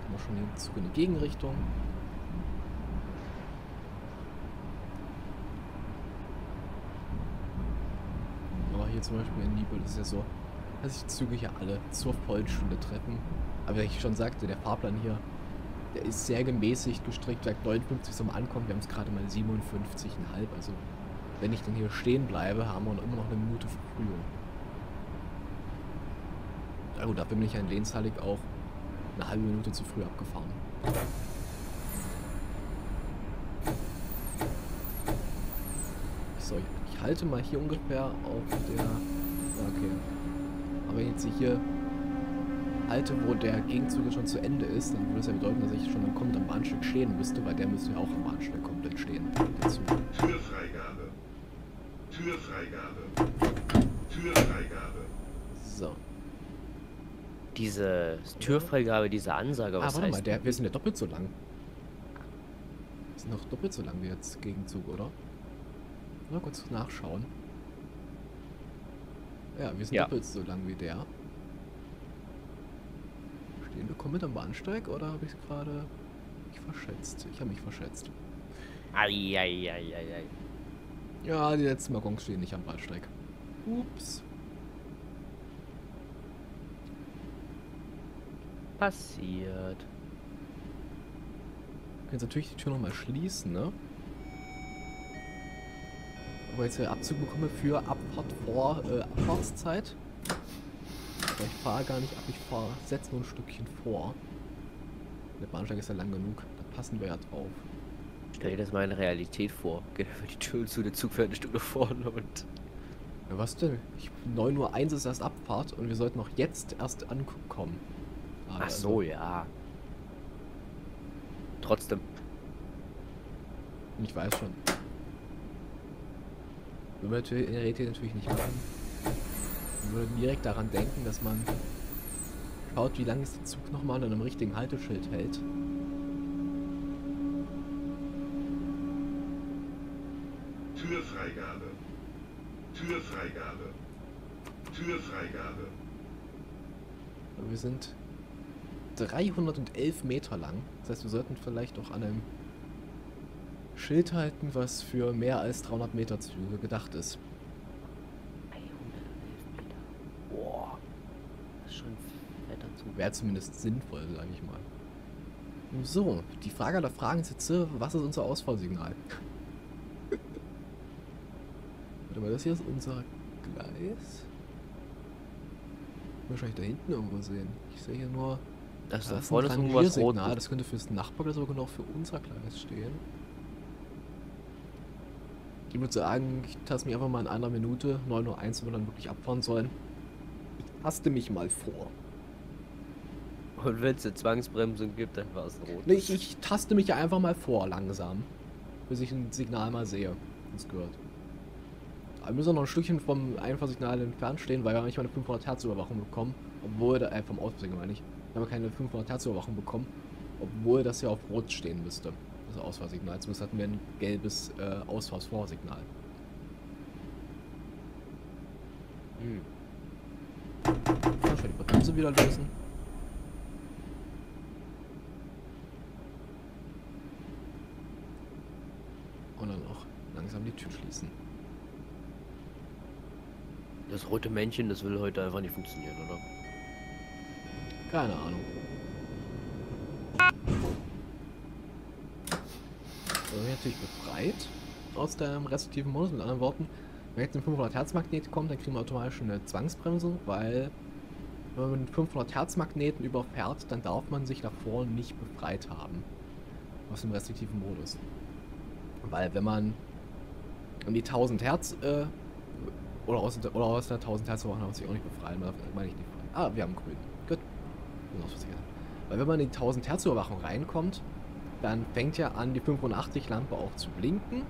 Haben wir schon den Zug in die Gegenrichtung. Aber hier zum Beispiel in Nibel ist ja so, dass sich Züge hier alle zur Vollstunde treffen. Aber wie ich schon sagte, der Fahrplan hier, der ist sehr gemäßigt gestrickt. Sagt 59 zum Ankommen, wir haben es gerade mal 57,5. Also wenn ich dann hier stehen bleibe, haben wir immer noch eine Minute Verfrühung. Ja gut, dafür bin ich ja in Lehnshallig auch eine halbe Minute zu früh abgefahren. So, ich, halte mal hier ungefähr auf der... Okay. Aber jetzt hier halte, wo der Gegenzug schon zu Ende ist, dann würde es ja bedeuten, dass ich schon am kommenden Bahnstück stehen müsste, weil der müsste ja auch am Bahnstück komplett stehen. Türfreigabe. Türfreigabe. Türfreigabe. So. Diese Türfreigabe, diese Ansage, Ah, was warte mal, heißt der, wir sind ja doppelt so lang. Wir sind noch doppelt so lang wie jetzt Gegenzug, oder? Mal kurz nachschauen. Ja, wir sind Ja. doppelt so lang wie der. Stehen wir kommen mit am Bahnsteig oder habe ich gerade mich verschätzt? Ich habe mich verschätzt. Eieieiei. Ja, die letzten Waggons stehen nicht am Bahnsteig. Ups. Passiert. Wir können natürlich die Tür nochmal schließen, ne? Aber jetzt hier Abzug bekomme für Abfahrt vor äh, Abfahrtszeit. Aber ich fahre gar nicht ab, ich fahre, setze nur ein Stückchen vor. Der Bahnsteig ist ja lang genug, da passen wir ja drauf. Stell dir das mal in Realität vor. Geht einfach die Tür zu, der Zug fährt eine Stunde vorne und. Ja, was denn? Ich, 9.01 Uhr ist erst Abfahrt und wir sollten noch jetzt erst ankommen. Ach so, ja. Trotzdem. Ich weiß schon. Würden wir natürlich in der Realität natürlich nicht machen. Wir würden direkt daran denken, dass man schaut, wie lange ist der Zug nochmal an einem richtigen Halteschild hält. Türfreigabe. Türfreigabe. Türfreigabe. Wir sind 311 Meter lang. Das heißt, wir sollten vielleicht auch an einem Schild halten, was für mehr als 300 Meter Züge gedacht ist. 311 Meter. Boah. Das ist schon ein fetter Zug. Wäre zumindest sinnvoll, sage ich mal. So, die Frage aller Fragen ist jetzt, äh, was ist unser Ausfallsignal? Warte mal, das hier ist unser Gleis. Wahrscheinlich da hinten irgendwo sehen. Ich sehe hier nur. Das da vorne ist irgendwas rot. Das könnte fürs Nachbargleis aber genau für unser Gleis stehen. Ich würde sagen, ich taste mich einfach mal in einer Minute, 9.01 Uhr, wenn wir dann wirklich abfahren sollen. Ich taste mich mal vor. Und wenn es eine Zwangsbremsung gibt, dann war es rot. Nee, ich, ich taste mich ja einfach mal vor, langsam. Bis ich ein Signal mal sehe, es gehört. Aber wir müssen noch ein Stückchen vom Einfahrsignal entfernt stehen, weil wir haben nicht mal eine 500 Hertz Überwachung bekommen. Obwohl, äh, vom Ausweg meine ich. Wir haben keine 500 Hertz Überwachung bekommen. Obwohl das ja auf Rot stehen müsste. Das Ausfahrsignal. Zumindest hatten wir ein gelbes äh, Ausfahrtsvorsignal. Hm. Kann schon die Bremse wieder lösen. Und dann auch langsam die Tür schließen. Das rote Männchen, das will heute einfach nicht funktionieren, oder? Keine Ahnung. So, ich natürlich befreit aus dem restriktiven Modus. Mit anderen Worten, wenn jetzt ein 500 Hertz Magnet kommt, dann kriegen wir automatisch eine Zwangsbremsung, weil wenn man mit einem 500 Hertz Magneten überfährt, dann darf man sich davor nicht befreit haben. Aus dem restriktiven Modus. Weil wenn man um die 1000 Hertz äh, oder aus, der- oder aus der 1000 Hertz darf man sich auch nicht befreien. Meine ich nicht. Ah, wir haben grün. Gut. Weil wenn man in die 1000 Hertz Überwachung reinkommt, dann fängt ja an, die 85 Lampe auch zu blinken.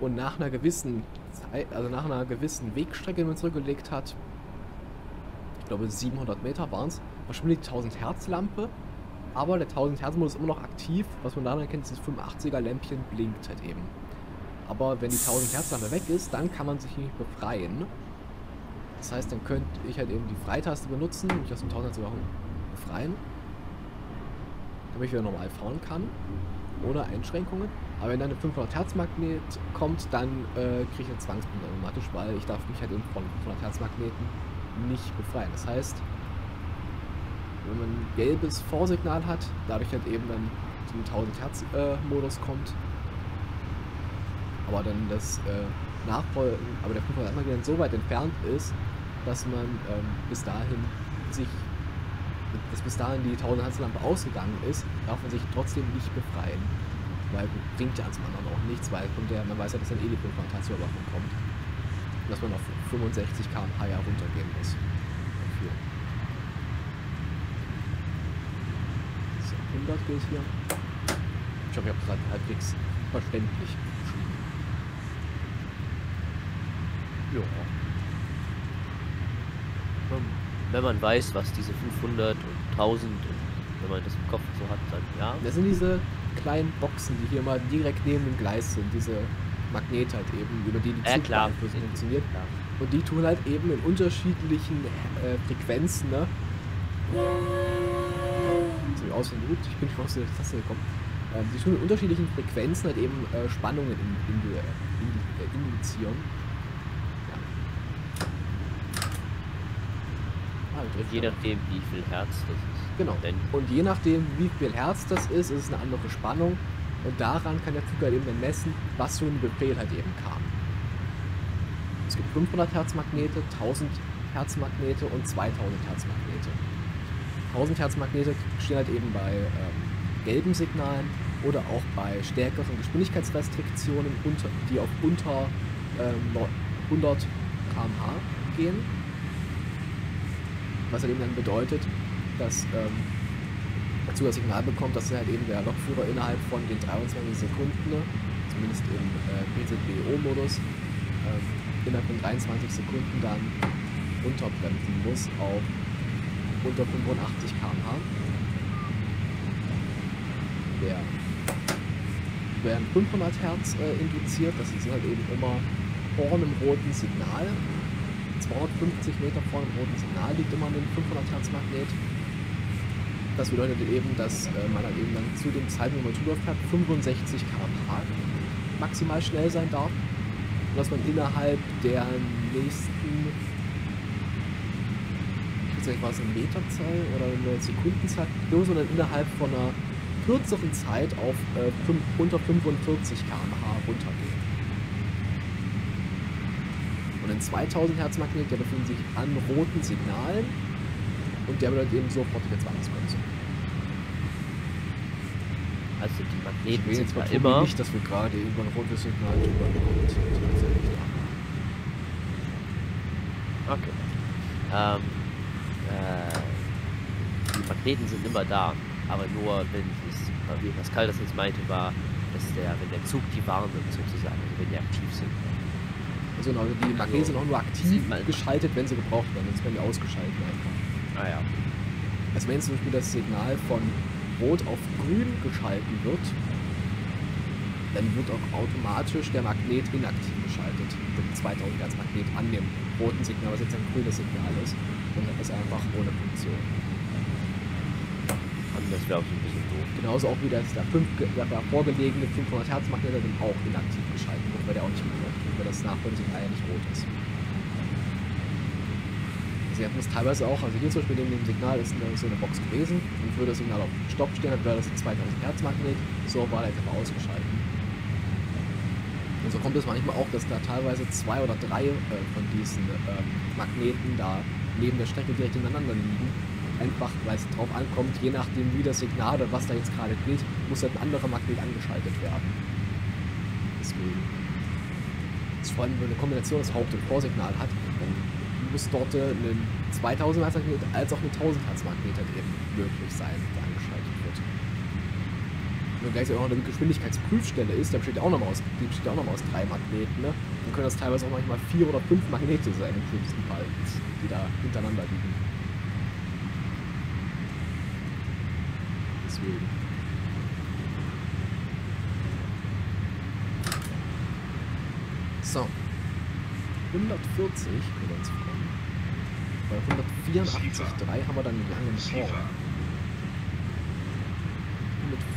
Und nach einer gewissen Zeit, also nach einer gewissen Wegstrecke, die man zurückgelegt hat, ich glaube 700 Meter waren es, verschwindet die 1000 Hertz Lampe. Aber der 1000 Hertz Modus ist immer noch aktiv. Was man daran erkennt, ist das 85er Lämpchen blinkt halt eben. Aber wenn die 1000 Hertz Lampe weg ist, dann kann man sich nicht befreien. Das heißt, dann könnte ich halt eben die Freitaste benutzen, mich aus dem 1000 Hertz Überwachung befreien. Damit ich wieder normal fahren kann. Ohne Einschränkungen. Aber wenn dann ein 500 Hertz Magnet kommt, dann äh, kriege ich eine Zwangsbinde automatisch, weil ich darf mich halt eben von 500 Hertz Magneten nicht befreien. Das heißt, wenn man ein gelbes Vorsignal hat, dadurch halt eben dann zum 1000 Hertz äh, Modus kommt, aber dann das äh, Nachfolgen, aber der 500 Hertz Magnet so weit entfernt ist, dass man ähm, bis dahin sich, dass bis dahin die 1000 Hertz Lampe ausgegangen ist, darf man sich trotzdem nicht befreien. Weil bringt ja ans anderen auch nichts, weil von der, man weiß ja, dass dann eh die 500 Hertz Überwachung kommt. Und dass man auf 65 km/h ja runtergehen muss. Dafür. So, 100 geht hier. Ich hoffe, ich habe das halbwegs verständlich beschrieben. Ja. Wenn man weiß, was diese 500 und 1000 und wenn man das im Kopf so hat, dann ja. Das sind diese kleinen Boxen, die hier mal direkt neben dem Gleis sind. Diese Magnete halt eben, über die die klar. Zugbeeinflussung funktioniert. Ja. Und die tun halt eben in unterschiedlichen äh, Frequenzen, ne? So aus gut, ich bin schon aus der Taste gekommen. Ähm, die tun in unterschiedlichen Frequenzen halt eben äh, Spannungen in, in, in, äh, induzieren. Ja. Ah, ich Und je nachdem, wie viel Herz das ist. Genau. Denn Und je nachdem, wie viel Herz das ist, ist es eine andere Spannung. Und daran kann der Zug halt eben dann messen, was für ein Befehl halt eben kam. Es gibt 500 Hertz Magnete, 1000 Hertz Magnete und 2000 Hertz Magnete. 1000 Hertz Magnete stehen halt eben bei ähm, gelben Signalen oder auch bei stärkeren Geschwindigkeitsrestriktionen, unter, die auf unter ähm, neu- 100 km/h gehen. Was halt eben dann bedeutet, dass ähm, dazu das Signal bekommt, dass halt eben der Lokführer innerhalb von den 23 Sekunden, ne, zumindest im äh, PZBO-Modus, ähm, innerhalb von 23 Sekunden dann unterbremsen muss auf unter 85 km/h. Der werden 500 Hertz äh, induziert, das ist halt eben immer vor einem roten Signal. 250 Meter vor einem roten Signal liegt immer ein 500 Hertz Magnet. Das bedeutet eben, dass äh, man halt eben dann zu dem Zeitpunkt, wo man drüber fährt, 65 km/h maximal schnell sein darf. Und dass man innerhalb der nächsten, ich weiß nicht, war eine Meterzahl oder eine Sekundenzahl, bloß dann innerhalb von einer kürzeren Zeit auf äh, fünf, unter 45 km/h runtergehen. Und ein 2000 Hertz Magnet, der befindet sich an roten Signalen und der bedeutet eben sofortige Zwangsbremsung. Also die Ich Magneten will sind jetzt zwar mal immer. nicht, dass wir gerade über ein rotes Signal drüber kommen. Tatsächlich. Okay. Ähm, äh, die Magneten sind immer da, aber nur wenn es, wie Pascal das jetzt meinte, war, dass der, wenn der Zug die warnt sozusagen, also wenn die aktiv sind. Also genau, die Magnete sind auch nur aktiv geschaltet, wenn sie gebraucht werden, sonst werden die ausgeschaltet einfach. Ah ja. Also wenn zum Beispiel das Signal von Rot auf Grün geschalten wird, dann wird auch automatisch der Magnet inaktiv geschaltet. Der 2000 Hertz Magnet an dem roten Signal, was jetzt ein grünes Signal ist. Und dann ist einfach ohne Funktion. Und das wäre auch so ein bisschen doof. Genauso auch wie das der, 5, der davor gelegene 500 Hertz Magnet dann auch inaktiv geschaltet wird, weil der auch nicht gebraucht weil das Nachfolgesignal ja nicht rot ist. Sie hatten es teilweise auch, also hier zum Beispiel neben dem Signal ist so eine Box gewesen und würde das Signal auf Stopp stehen, dann wäre das ein 2000 Hertz Magnet, so war er jetzt aber ausgeschaltet. Und so kommt es manchmal auch, dass da teilweise zwei oder drei äh, von diesen ähm, Magneten da neben der Strecke direkt ineinander liegen. Einfach, weil es drauf ankommt, je nachdem wie das Signal oder was da jetzt gerade gilt, muss halt ein anderer Magnet angeschaltet werden. Deswegen. Ist vor allem, wenn eine Kombination das Haupt- und Vorsignal hat, dann muss dort ein 2000 Hertz Magnet als auch ein 1000 Hertz Magnet eben möglich sein, der angeschaltet wird. Und gleichzeitig auch noch eine Geschwindigkeitsprüfstelle ist, da besteht ja auch nochmal aus, die besteht auch noch mal aus drei Magneten, ne? Dann können das teilweise auch manchmal vier oder fünf Magnete sein im schlimmsten Fall, die da hintereinander liegen. Deswegen. So. 140 können wir uns kommen. Bei 184,3 haben wir dann einen langen. Vorrang.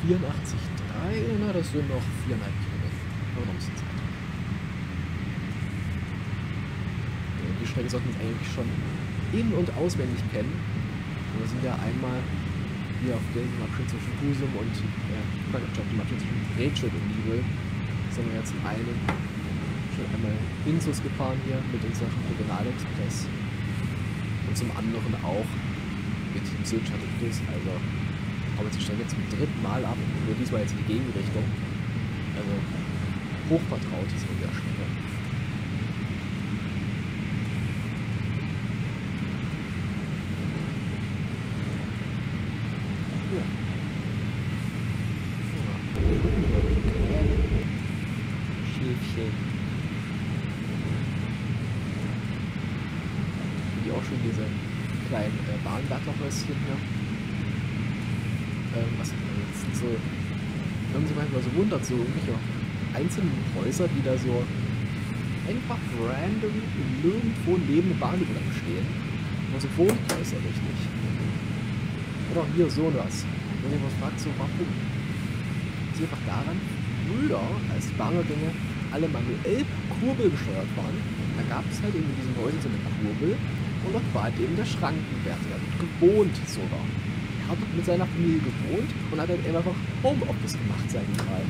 184,3, na, das sind noch 4,5 Kilometer. Haben wir noch ein bisschen Zeit. Die Strecke sollten wir eigentlich schon in- und auswendig kennen. Wir sind ja einmal hier auf den Matschen zwischen Husum und ja, Quatsch, auf den Matschen zwischen Rachel und Nibel. Sind wir jetzt zum einen schon einmal Insus gefahren hier mit unserem Regionalexpress und zum anderen auch mit dem Sylt Shuttle Plus. Also haben wir die Strecke zum dritten Mal ab, nur diesmal jetzt in die Gegenrichtung. Also hochvertraut ist von der Strecke. Ja. Ja. Schäfchen. die auch schon diese kleinen äh, Bahnwärterhäuschen hier. Ähm, was das sind so, wenn man sich manchmal so wundert, so irgendwelche einzelnen Häuser, die da so einfach random nirgendwo neben der Bahnübergang stehen. Also Wohnhäuser richtig. Oder hier so was. Wenn sich was fragt, so warum? Das liegt einfach daran, früher, als die Bahnübergänge alle manuell kurbelgesteuert waren, da gab es halt eben in diesen Häusern so eine Kurbel und dort war halt eben der Schrankenwärter, der hat gewohnt sogar. Er hat mit seiner Familie gewohnt und hat halt eben einfach Homeoffice gemacht, sag ich mal.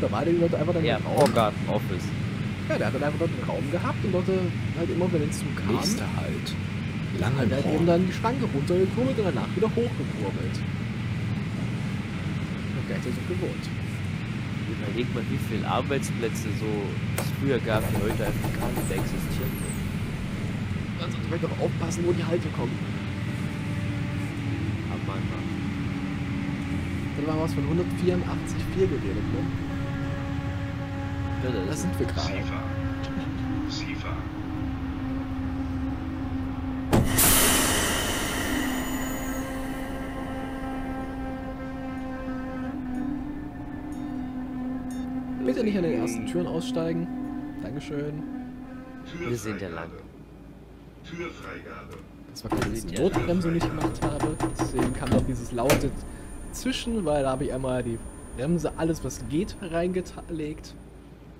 Da war der dort einfach dann Ja, im Raum. Vorgarten Office. Ja, der hat dann einfach dort einen Raum gehabt und dort äh, halt immer, wenn ein Zug kam, Nächster Halt. hat er halt eben dann die Schranke runtergekurbelt und danach wieder hochgekurbelt. Und der hat ja so gewohnt. Überleg mal, wie viele Arbeitsplätze so es früher gab, die heute einfach gar nicht mehr existieren. Dann sollte man doch aufpassen, wo die Halte kommen. Aber Mann, Mann. Da war was von 184,4 geredet, ne? Ja, Da das sind wir gerade. Sifa. Sifa. Bitte nicht an den ersten Türen aussteigen. Dankeschön. Wir sind ja lang. Türfreigabe. Das war klar, dass ich die Notbremse nicht gemacht habe. Deswegen kam noch dieses laute Zwischen, weil da habe ich einmal die Bremse, alles was geht, reingelegt.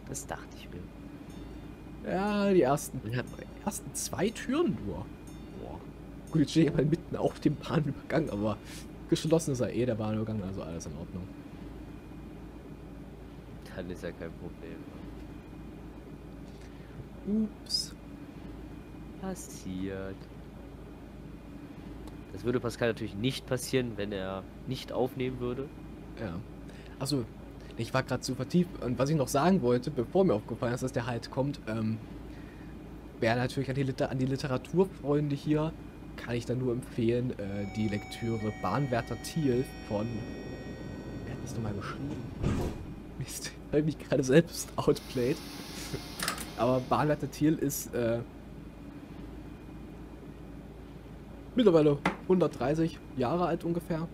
Das dachte ich mir. Ja, die ersten, Ja. ersten zwei Türen nur. Boah. Gut, jetzt stehe ich mal mitten auf dem Bahnübergang, aber geschlossen ist ja eh der Bahnübergang, also alles in Ordnung. Dann ist ja kein Problem. Ups. Passiert. Das würde Pascal natürlich nicht passieren, wenn er nicht aufnehmen würde. Ja. Also, ich war gerade zu vertieft. Und was ich noch sagen wollte, bevor mir aufgefallen ist, dass der halt kommt, ähm, wäre natürlich an die, Liter an die Literaturfreunde hier, kann ich dann nur empfehlen, äh, die Lektüre Bahnwärter Thiel von. Wer hat das nochmal geschrieben? Mist, ich mich gerade selbst outplayed. Aber Bahnwärter Thiel ist äh, mittlerweile 130 Jahre alt ungefähr.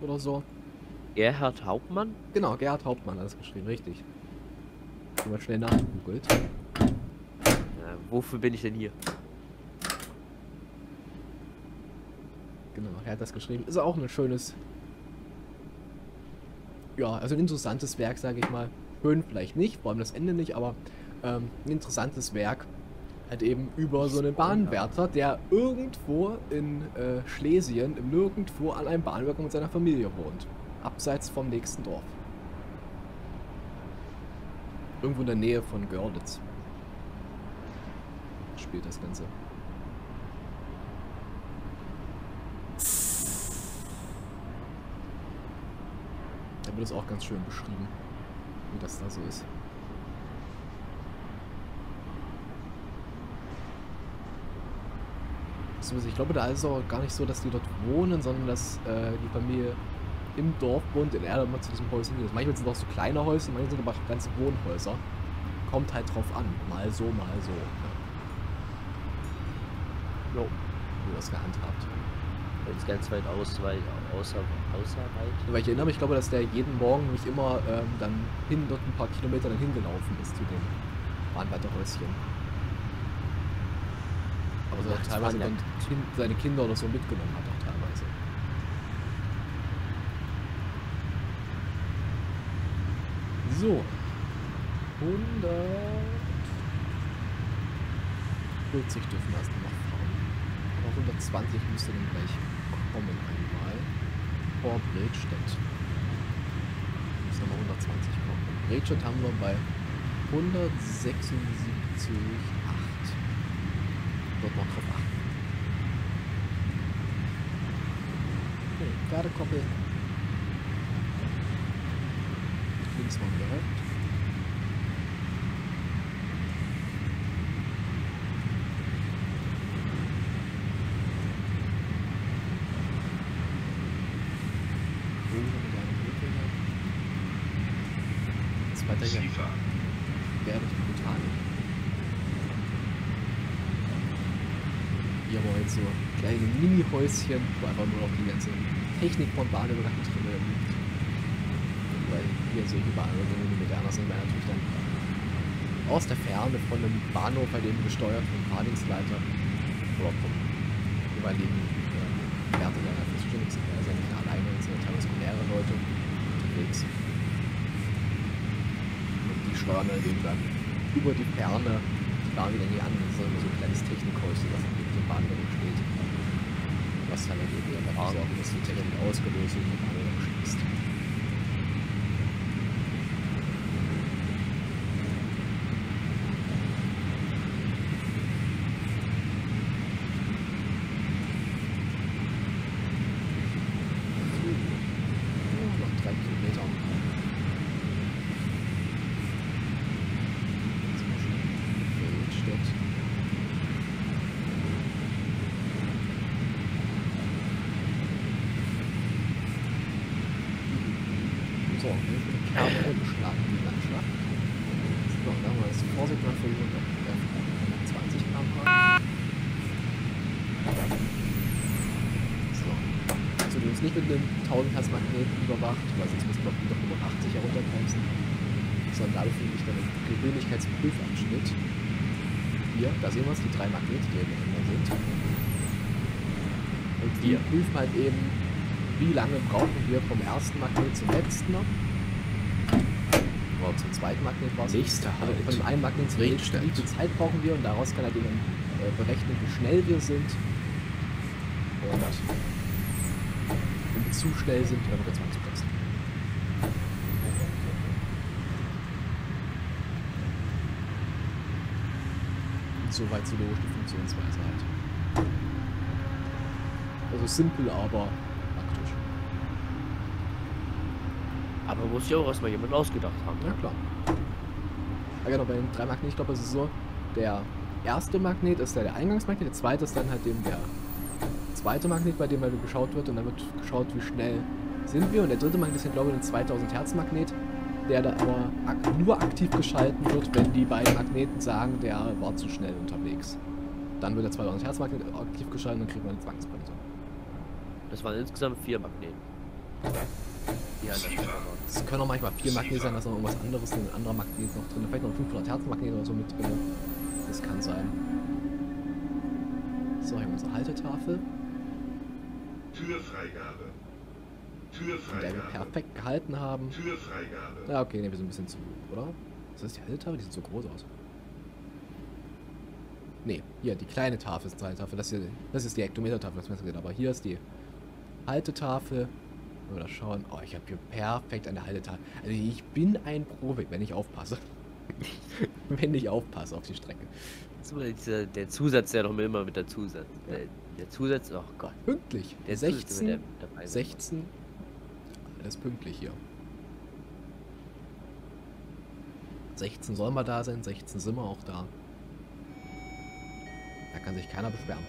Oder so. Gerhard Hauptmann? Genau, Gerhard Hauptmann hat das geschrieben, richtig. Wenn man schnell nachgoogelt. Ja, wofür bin ich denn hier? Genau, er hat das geschrieben. Ist auch ein schönes. Ja, also ein interessantes Werk, sage ich mal. Schön vielleicht nicht, vor allem das Ende nicht, aber ähm, ein interessantes Werk. Halt eben über so einen Bahnwärter, der irgendwo in äh, Schlesien, im Nirgendwo an einem Bahnwerk mit seiner Familie wohnt. Abseits vom nächsten Dorf. Irgendwo in der Nähe von Görlitz. Spielt das Ganze. Da wird es auch ganz schön beschrieben, wie das da so ist. Beziehungsweise Ich glaube, da ist es auch gar nicht so, dass die dort wohnen, sondern dass äh, die Familie im Dorf wohnt, in er immer zu diesem Häuschen geht. Manchmal sind es auch so kleine Häuser, manchmal sind aber auch ganze Wohnhäuser. Kommt halt drauf an. Mal so, mal so. Jo. Wie das gehandhabt. Jetzt ganz weit aus, weil außer, außer weit. Weil ich erinnere mich, glaube dass der jeden Morgen mich immer ähm, dann hin, dort ein paar Kilometer dann hingelaufen ist zu dem Bahnwärterhäuschen. Aber so teilweise dann kind, seine Kinder oder so mitgenommen hat auch teilweise. So. 140 dürfen erst noch fahren. Aber 120 müsste dann gleich kommen einmal. Vor Bredstedt. Muss nochmal 120 kommen. Bredstedt haben wir bei 176,8. Dort noch drauf achten. Okay, Pferdekoppel. Links Brücke hier. Jetzt weiter hier. Werde ich Botanik. Hier haben wir jetzt so kleine Mini-Häuschen, wo einfach nur noch die ganze Technik vom Badebereich drin liegt. Weil hier solche Badebereiche, die moderner sind, werden natürlich dann aus der Ferne von einem Bahnhof, bei dem gesteuert vom Fahrdienstleiter oder vom jeweiligen äh, Wärter der dafür zuständig sind. Da sind nicht alleine, es sind ja teilweise mehrere Leute unterwegs. Und die steuern dann eben dann über die Ferne die Bahn wieder nie an. Das ist immer so ein kleines Technikhäuschen, das neben dem Bahnbereich steht. Was dann eben dafür sorgt, dass die Technik ausgelöst wird und die Bahn wieder schließt. Oh, noch drei Kilometer. Jetzt mal schon Feldstedt. So, Kerne geschlagen, die Landschaft. So, da haben wir das Vorsignal für 120 km/h. So. Also du bist nicht mit einem 1000 Hertz Magneten überwacht, weil sonst müssen wir auf wieder 85 herunterbremsen. Sondern da befinde ich dann im Geschwindigkeitsprüfabschnitt. Hier, da sehen wir es, die drei Magnete, die ineinander sind. Und die Hier. prüfen halt eben, wie lange brauchen wir vom ersten Letzten. Oder zum zweiten Magnet war es. Nächster Also Halt. von dem einen Magnet zum nächsten, wie viel Zeit brauchen wir und daraus kann er eben äh, berechnen, wie schnell wir sind. Und wenn wir zu schnell sind, dann wird er zwangsbremsen. soweit so logisch die Funktionsweise halt. Also simpel, aber Aber muss ja auch erstmal jemand ausgedacht haben. Ja Ne? klar. Ja genau, bei den drei Magneten, ich glaube, es ist so, der erste Magnet ist der, der Eingangsmagnet, der zweite ist dann halt eben der zweite Magnet, bei dem halt geschaut wird und dann wird geschaut, wie schnell sind wir. Und der dritte Magnet ist, glaube ich, ein 2000 Hertz Magnet, der da aber ak nur aktiv geschalten wird, wenn die beiden Magneten sagen, der war zu schnell unterwegs. Dann wird der 2000 Hertz Magnet aktiv geschaltet und dann kriegt man eine Zwangsbremse. Das waren insgesamt vier Magneten. Der Strecke waren. Es können auch manchmal vier Magnete sein, da ist noch irgendwas anderes, ein anderer Magnet noch drin. Vielleicht noch ein 500 Hertz Magnet oder so mit drin. Das kann sein. So, hier haben wir unsere Haltetafel, Türfreigabe. in der wir Türfreigabe. perfekt gehalten haben. Türfreigabe. Ja, okay, ne, wir sind ein bisschen zu, oder? Ist das die Haltetafel? Die sieht so groß aus. Ne, hier, die kleine Tafel ist die Haltetafel. Das, hier, das ist die Hektometertafel, das Messergerät. Aber hier ist die Haltetafel. Da schauen. Oh, ich habe hier perfekt eine Haltetafel. Also ich bin ein Profi, wenn ich aufpasse. wenn ich aufpasse auf die Strecke. Dieser, der Zusatz, der noch immer mit der Zusatz. Ja. Der, der Zusatz, oh Gott. Pünktlich. Der Zusatz, 16, der sein 16. Alles pünktlich hier. 16 soll mal da sein, 16 sind wir auch da. Da kann sich keiner beschweren.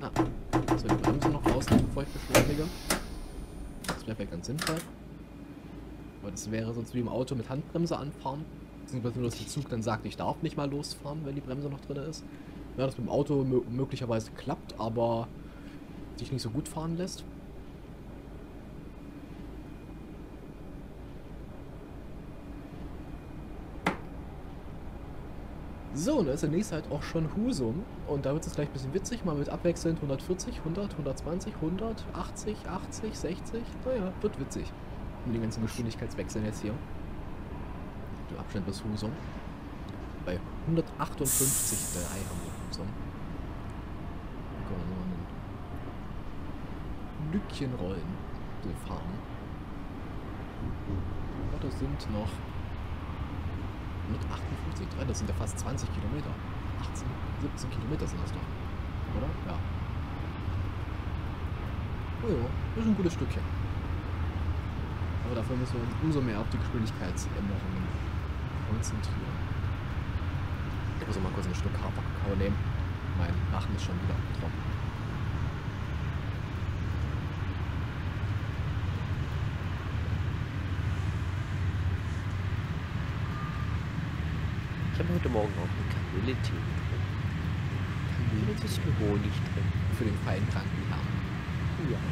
Ah, so die Bremse noch rausnehmen, bevor ich beschleunige. Das wäre vielleicht ganz sinnvoll. Aber das wäre sonst wie im Auto mit Handbremse anfahren. Beziehungsweise nur, dass der Zug dann sagt, ich darf nicht mal losfahren, wenn die Bremse noch drin ist. Ja, das mit dem Auto mö möglicherweise klappt, aber sich nicht so gut fahren lässt. So, und da ist der nächste halt auch schon Husum. Und da wird es gleich ein bisschen witzig. Mal mit abwechselnd 140, 100, 120, 100, 80, 80, 60. Naja, wird witzig. Mit den ganzen Geschwindigkeitswechseln jetzt hier. Der Abstand bis Husum. Bei 158,3 haben wir Husum. Können wir noch ein Lückchen rollen. Wir fahren. Oh, das sind noch 158,3. Das sind ja fast 20 Kilometer. 18, 17 Kilometer sind das doch. Oder? Ja. Oh ja, ist ein gutes Stückchen. Aber dafür müssen wir uns umso mehr auf die Geschwindigkeitsänderungen konzentrieren. Ich muss mal kurz ein Stück Haferkakao nehmen. Mein Rachen ist schon wieder trocken. Ich habe heute Morgen auch einen Kamille-Tee getrunken. Mit ein bisschen Honig drin. Für den feinen kranken Herrn. Ja.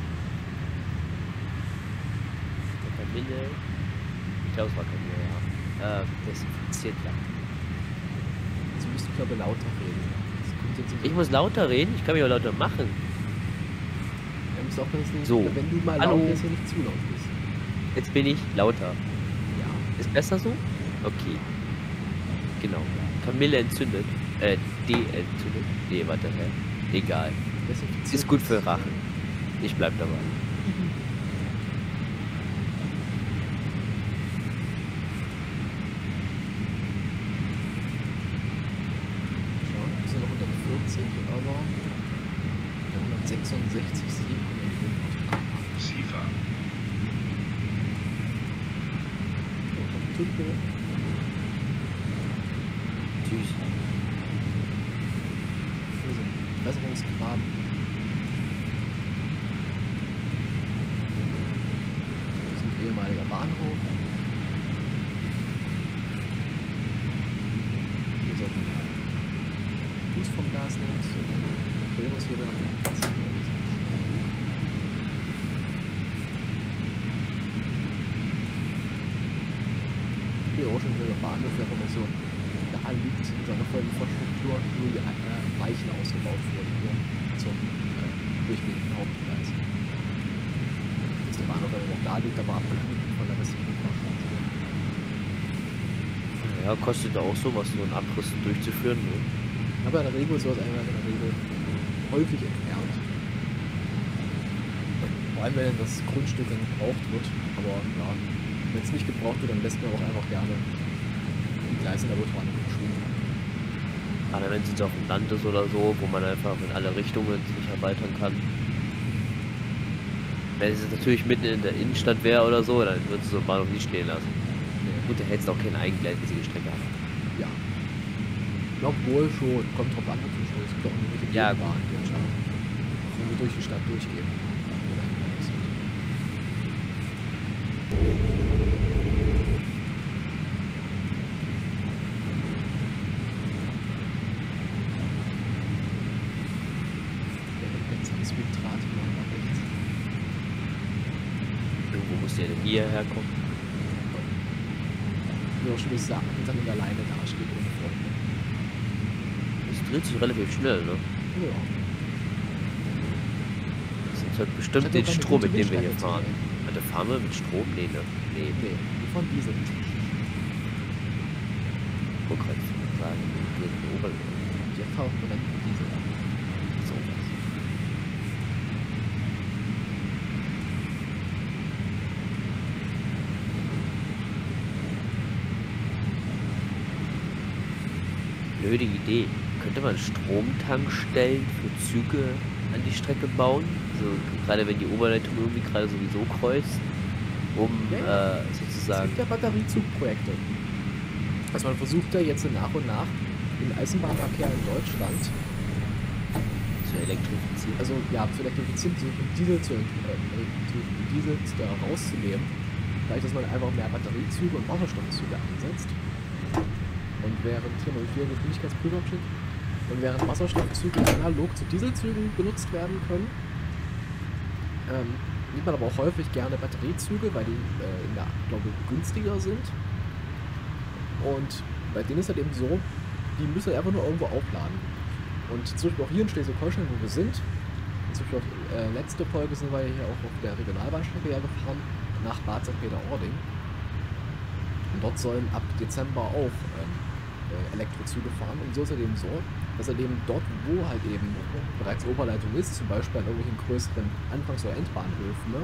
Der Kamille, ich glaube es war Kamille, ja. Äh, desinfiziert ja. Jetzt müsst ihr, glaube ich, lauter reden. Ich muss lauter reden, ich kann mich auch lauter machen. Ja, musst auch wissen, So. wenn du mal Hallo. laut bist, ja nicht zu laut bist. Jetzt bin ich lauter. Ja. Ist besser so? Okay. Genau. Kamille entzündet. Äh, de-entzündet. Nee, warte, hä? Egal. Ist gut für Rachen. Ich bleib dabei. Ja, wir sind noch 140, aber ja, 166, 700. SIFA. Tümpel. Tschüss. Hier sind Besserungsgraben. Das ist ein ehemaliger Bahnhof. Hier sollten wir Fuß vom Gas nehmen. So, Querungswürde. Hier auch schon wieder der Bahnhof, der einfach mal so da liegt in seiner vollen Infrastruktur, nur die äh, Weichen ausgebaut wurden hier zum äh, durchgehenden Hauptgleis. Dass der Bahnhof aber auch da liegt, aber abgeschnitten von der restlichen Infrastruktur. Ja, kostet auch sowas, so einen Abriss durchzuführen. Ne? Aber in der Regel ist sowas einfach in der Regel häufig entfernt. Vor allem, wenn das Grundstück dann gebraucht wird. Aber ja, Wenn es nicht gebraucht wird, dann lässt man auch einfach gerne die Gleise in der Autobahn verschwinden. Gerade wenn es jetzt auf dem Land ist oder so, wo man einfach in alle Richtungen sich erweitern kann. Wenn es jetzt natürlich mitten in der Innenstadt wäre oder so, dann würdest du so Bahnhof nicht stehen lassen. Gut, der hätte auch keine eigengleisige Strecke haben. Ja. Ich glaube wohl schon. Kommt drauf an, natürlich. Es gibt auch eine richtige Ja, Bahn, die wenn wir durch die Stadt durchgehen. Oder eingleist sind. Ja, Jetzt haben es Winddraht mal nach rechts. Irgendwo muss die Energie herkommen. Wie auch schon gesagt, und dann alleine dasteht ohne Freunde. Das dreht sich relativ schnell, ne? Ja. Das ist halt bestimmt den Strom, mit dem wir hier fahren. zu Alter, fahren wir mit Strom? Nee, ne? Nee, Nee, die von Diesel. guck halt sagen, wir gehen oben. Die fahren direkt mit Diesel. So was. Blöde Idee. Man Stromtankstellen für Züge an die Strecke bauen? Also gerade wenn die Oberleitung irgendwie gerade sowieso kreuzt, um Ja, äh, Es sozusagen. gibt ja Batteriezugprojekte. Also man versucht ja jetzt nach und nach den Eisenbahnverkehr in Deutschland, zu elektrifizieren. also ja, zu elektrifizieren, zu Diesel zu, äh, zu Diesel da rauszunehmen. Vielleicht, dass man einfach mehr Batteriezüge und Wasserstoffzüge einsetzt. Und während hier mal hier Geschwindigkeitsprüfabschnitt und während Wasserstoffzüge analog zu Dieselzügen benutzt werden können, ähm, nimmt man aber auch häufig gerne Batteriezüge, weil die äh, in der, glaube ich, günstiger sind. Und bei denen ist halt eben so, die müssen einfach nur irgendwo aufladen. Und zum Beispiel auch hier in Schleswig-Holstein, wo wir sind, zum Beispiel auch, äh, letzte Folge sind wir hier auch auf der Regionalbahnstrecke ja gefahren, nach Bad St. Peter-Ording. Und dort sollen ab Dezember auch ähm, äh, Elektrozüge fahren. Und so ist es eben so, dass halt eben dort, wo halt eben bereits Oberleitung ist, zum Beispiel an irgendwelchen größeren Anfangs- oder Endbahnhöfen, ne,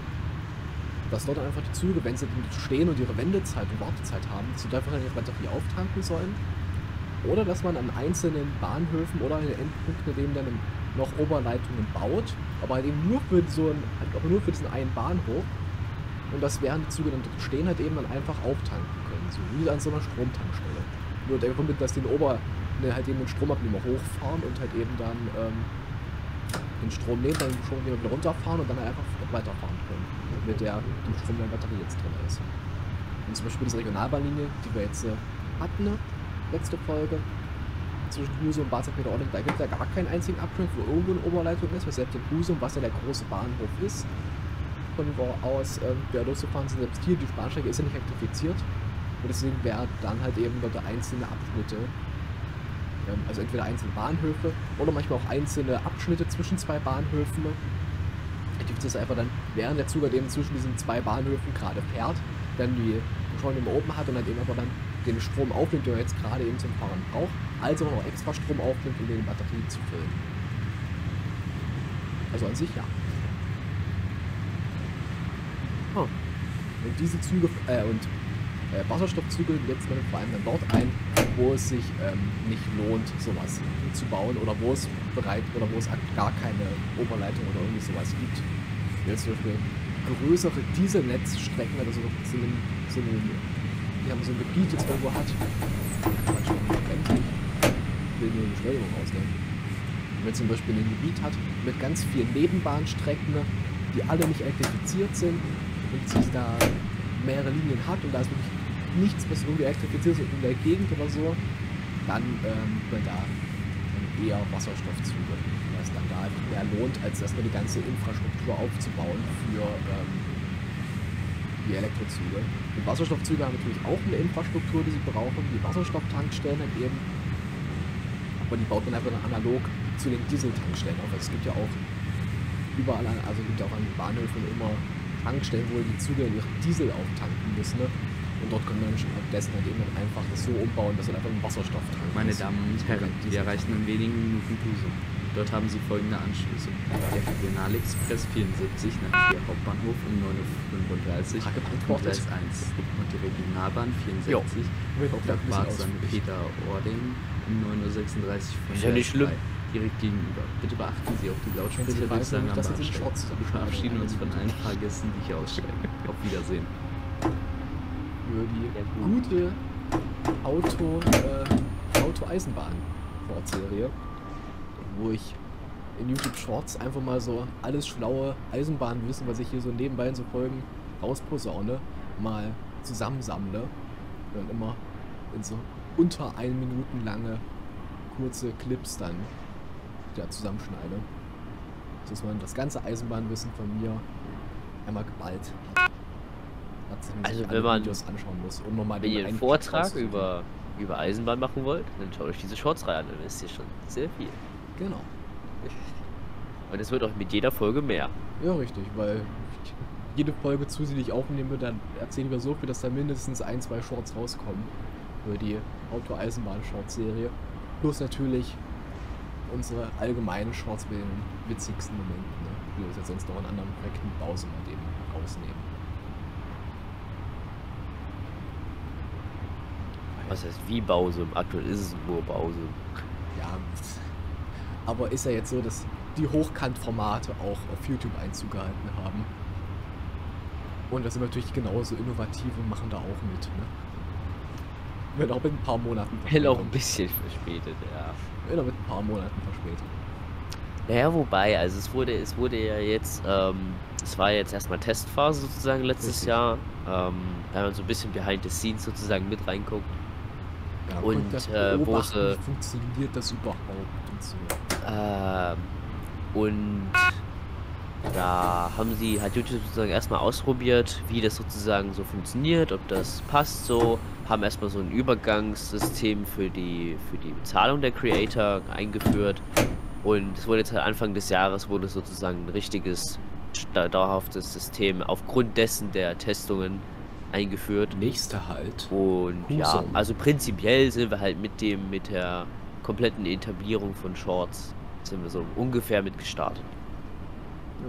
dass dort einfach die Züge, wenn sie stehen und ihre Wendezeit und Wartezeit haben, sie dort einfach ihre Batterie auftanken sollen. Oder dass man an einzelnen Bahnhöfen oder an den Endpunkten eben dann noch Oberleitungen baut, aber halt eben nur für so einen, aber nur für diesen einen Bahnhof. Und dass während die Züge dann dort stehen, halt eben dann einfach auftanken können. So wie an so einer Stromtankstelle. Nur der Grund, dass den Ober, ne, halt eben den Stromabnehmer hochfahren und halt eben dann ähm, den Strom nehmen, dann den Stromabnehmer wieder runterfahren und dann halt einfach weiterfahren können. Mit der dem Strom der Batterie jetzt drin ist. Und zum Beispiel diese Regionalbahnlinie, die wir jetzt äh, hatten, ne, letzte Folge, zwischen Husum und Bad St. Peter-Ording, da gibt es ja gar keinen einzigen Abschnitt, wo irgendwo eine Oberleitung ist, weil selbst in Husum, was ja der große Bahnhof ist, von wo aus ähm, wir losgefahren sind, selbst hier, die Bahnstrecke ist ja nicht elektrifiziert. Und deswegen wäre dann halt eben dort einzelne Abschnitte, ähm, also entweder einzelne Bahnhöfe oder manchmal auch einzelne Abschnitte zwischen zwei Bahnhöfen. Gibt es einfach dann, während der Zug halt eben zwischen diesen zwei Bahnhöfen gerade fährt, dann die immer oben hat und halt eben aber dann den Strom aufnimmt, den er jetzt gerade eben zum Fahren braucht, also noch extra Strom aufnimmt, um den Batterien zu füllen. Also an sich ja. Oh. Und diese Züge, äh, und äh, Wasserstoffzüge setzt man vor allem dann dort ein, wo es sich ähm, nicht lohnt, sowas zu bauen oder wo es bereit oder wo es gar keine Oberleitung oder irgendwie sowas gibt. Jetzt zum Beispiel größere Dieselnetzstrecken, also so, so, ein, so ein, haben so ein Gebiet jetzt irgendwo hat. Quatsch, endlich. Ich will nur eine Beschleunigung rausnehmen. Wenn man zum Beispiel ein Gebiet hat mit ganz vielen Nebenbahnstrecken, die alle nicht elektrifiziert sind und sich da mehrere Linien hat und da ist wirklich nichts, was irgendwie elektrifiziert ist in der Gegend oder so, dann ähm, da dann eher Wasserstoffzüge, weil es dann da mehr lohnt, als erstmal die ganze Infrastruktur aufzubauen für ähm, die Elektrozüge. Die Wasserstoffzüge haben natürlich auch eine Infrastruktur, die sie brauchen, die Wasserstofftankstellen halt eben, aber die baut man einfach dann analog zu den Dieseltankstellen auf. Also es gibt ja auch überall, also es gibt auch an Bahnhöfen immer Tankstellen, wo die Züge ihren Diesel auftanken müssen. Ne? Und dort können wir dann stattdessen halt eben dann einfach das so umbauen, dass er einfach ein Wasserstofftank Meine ist. Damen und Herren, wir erreichen in wenigen Minuten Husum. Dort haben sie folgende Anschlüsse. Der Regionalexpress 74 nach Trier Hauptbahnhof um 9.35 Uhr und. Gleis 1. Und die Regionalbahn 64 Jo. Wird auch nach ein bisschen Bad St. Peter-Ording um 9.36 Uhr von Ist ja nicht schlimm. 3 direkt gegenüber. Bitte beachten Sie auch die Lautsprecher Wir verabschieden uns von allen Fahrgästen, die hier aussteigen. Auf Wiedersehen. Für die gute Auto, äh, Auto-Eisenbahn-Short-Serie, wo ich in YouTube Shorts einfach mal so alles schlaue Eisenbahnwissen, was ich hier so nebenbei in so Folgen rausposaune, mal zusammensammle und dann immer in so unter ein Minuten lange kurze Clips dann ja, zusammenschneide. Dass man das ganze Eisenbahnwissen von mir einmal geballt hat. Sich Also wenn man- Videos anschauen muss, um nochmal den ihr einen Vortrag über, über Eisenbahn machen wollt, dann schaut euch diese Shorts rein, dann wisst ihr schon sehr viel. Genau. Und es wird auch mit jeder Folge mehr. Ja, richtig, weil jede Folge zu, die ich aufnehme, dann erzähle ich mir so viel, dass da mindestens ein, zwei Shorts rauskommen. Für die Auto-Eisenbahn-Shorts-Serie. Plus natürlich unsere allgemeinen Shorts mit den witzigsten Momenten, ne? wie wir es jetzt sonst noch in anderen Projekten mit Bause mal eben rausnehmen. Was heißt wie Bausum? Aktuell ist es nur Bausum. Ja, aber ist ja jetzt so, dass die Hochkant-Formate auch auf YouTube Einzug gehalten haben. Und das sind natürlich genauso innovativ und machen da auch mit. Ne? Wenn auch mit ein paar Monaten Hell auch ein bisschen verspätet, ja. Wenn auch mit ein paar Monaten Verspätung. Naja, wobei, also es wurde, es wurde ja jetzt, ähm, es war jetzt erstmal Testphase sozusagen letztes Richtig. Jahr. Ähm, wenn man so ein bisschen behind the scenes sozusagen mit reinguckt. Ja, Und, das äh, wo sie- funktioniert das überhaupt und so. Ähm, und da haben sie, hat YouTube sozusagen erstmal ausprobiert, wie das sozusagen so funktioniert, ob das passt so, haben erstmal so ein Übergangssystem für die, für die Bezahlung der Creator eingeführt. Und es wurde jetzt halt Anfang des Jahres wurde sozusagen ein richtiges dauerhaftes System aufgrund dessen der Testungen eingeführt. Nächster Halt. Und ja, Husum. also prinzipiell sind wir halt mit dem, mit der kompletten Etablierung von Shorts, sind wir so ungefähr mit gestartet. Ja.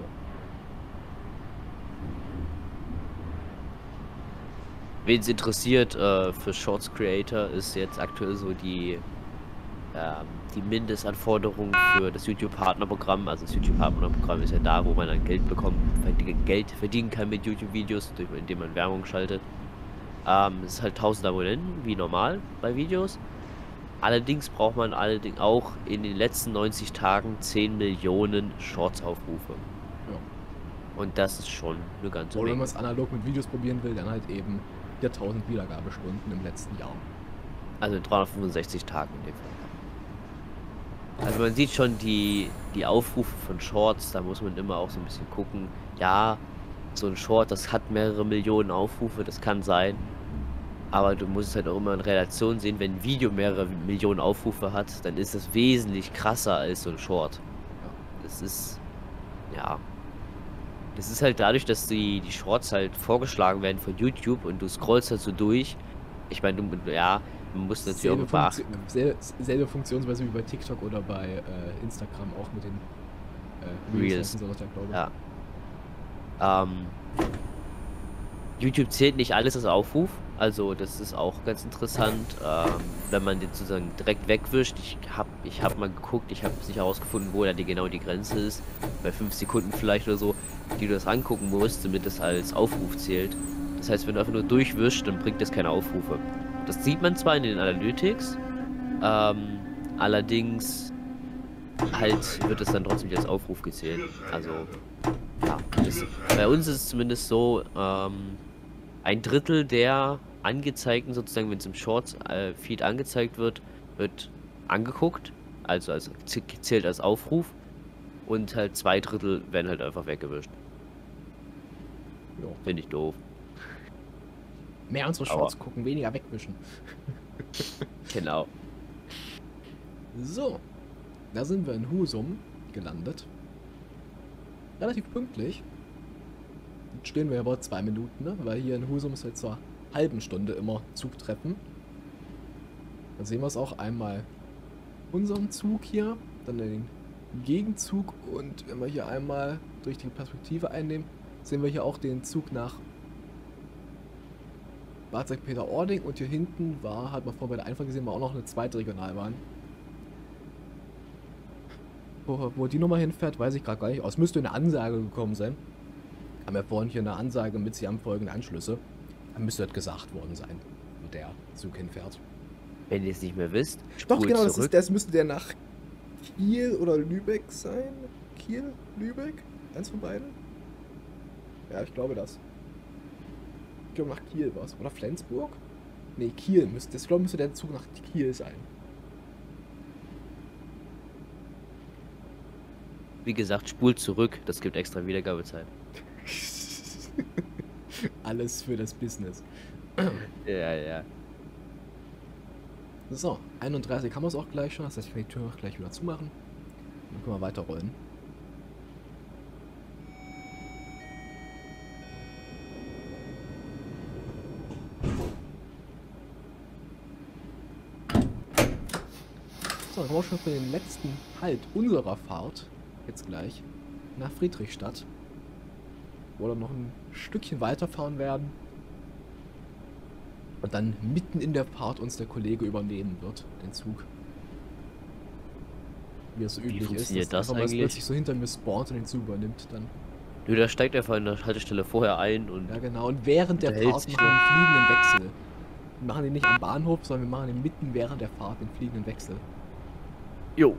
Wen es interessiert, äh, für Shorts Creator ist jetzt aktuell so die, ähm, die Mindestanforderung für das YouTube-Partnerprogramm. Also das YouTube-Partnerprogramm ist ja da, wo man dann Geld bekommt, Geld verdienen kann mit YouTube-Videos, durch- indem man Werbung schaltet. Ähm, es ist halt 1000 Abonnenten, wie normal bei Videos. Allerdings braucht man allerdings auch in den letzten 90 Tagen 10 Millionen Shorts-Aufrufe. Ja. Und das ist schon eine ganze Oder wenn Menge. man es analog mit Videos probieren will, dann halt eben 4000 Wiedergabestunden im letzten Jahr. Also in 365 Tagen in dem Fall. Also man sieht schon die, die Aufrufe von Shorts, da muss man immer auch so ein bisschen gucken. Ja, so ein Short, das hat mehrere Millionen Aufrufe, das kann sein. Aber du musst es halt auch immer in Relation sehen, wenn ein Video mehrere Millionen Aufrufe hat, dann ist das wesentlich krasser als so ein Short. Das ist, ja. Das ist halt dadurch, dass die, die Shorts halt vorgeschlagen werden von YouTube und du scrollst halt so durch. Ich meine, du, ja, man muss natürlich Selbe, auch beachten. Funktion, sel selbe Funktionsweise wie bei TikTok oder bei äh, Instagram auch mit den äh, Reels. ich. Ja. Ähm, YouTube zählt nicht alles als Aufruf, also das ist auch ganz interessant, ähm, wenn man den sozusagen direkt wegwischt. Ich habe ich hab mal geguckt, ich habe nicht herausgefunden, wo da die, genau die Grenze ist, bei 5 Sekunden vielleicht oder so, die du das angucken musst, damit das als Aufruf zählt. Das heißt, wenn du einfach nur durchwischst, dann bringt das keine Aufrufe. Das sieht man zwar in den Analytics, ähm, allerdings halt wird es dann trotzdem nicht als Aufruf gezählt. Also ja, es, bei uns ist es zumindest so, ähm, ein Drittel der angezeigten, sozusagen, wenn es im Shorts-Feed angezeigt wird, wird angeguckt, also als zählt als Aufruf und halt zwei Drittel werden halt einfach weggewischt. Finde ich doof. Mehr unsere Shorts gucken, weniger wegwischen. Genau. So, da sind wir in Husum gelandet. Relativ pünktlich. Jetzt stehen wir aber zwei Minuten, ne? weil hier in Husum ist halt zur halben Stunde immer Zugtreffen. Dann sehen wir es auch einmal unseren Zug hier, dann den Gegenzug und wenn wir hier einmal durch die Perspektive einnehmen, sehen wir hier auch den Zug nach Bad St. Peter-Ording und hier hinten war, hat man vorher bei der Einfahrt gesehen, war auch noch eine zweite Regionalbahn. Wo, wo die Nummer hinfährt, weiß ich gerade gar nicht. Oh, es müsste eine Ansage gekommen sein. Haben wir vorhin hier eine Ansage mit, sie haben folgende Anschlüsse. Da müsste das gesagt worden sein, wo der Zug hinfährt. Wenn ihr es nicht mehr wisst, Doch, genau, das, ist, das müsste der nach Kiel oder Lübeck sein. Kiel, Lübeck? Eins von beiden? Ja, ich glaube das. Ich glaube nach Kiel war es. Oder Flensburg? Nee, Kiel müsste. Ich glaube, müsste der Zug nach Kiel sein. Wie gesagt, spult zurück. Das gibt extra Wiedergabezeit. Alles für das Business. Ja, ja. So, 31 haben wir es auch gleich schon. Das heißt, ich kann die Tür auch gleich wieder zumachen. Dann können wir weiterrollen. Wir schon für den letzten Halt unserer Fahrt. Jetzt gleich. Nach Friedrichstadt. Wo wir noch ein Stückchen weiterfahren werden. Und dann mitten in der Fahrt uns der Kollege übernehmen wird, den Zug. Wie es so üblich ist. dass das einfach eigentlich? plötzlich so hinter mir spawnt und den Zug übernimmt dann. Nö, da steigt einfach in der Haltestelle vorher ein und Ja genau, und während der Fahrt machen wir einen fliegenden Wechsel. Wir machen den nicht am Bahnhof, sondern wir machen den mitten während der Fahrt, den fliegenden Wechsel. Jo.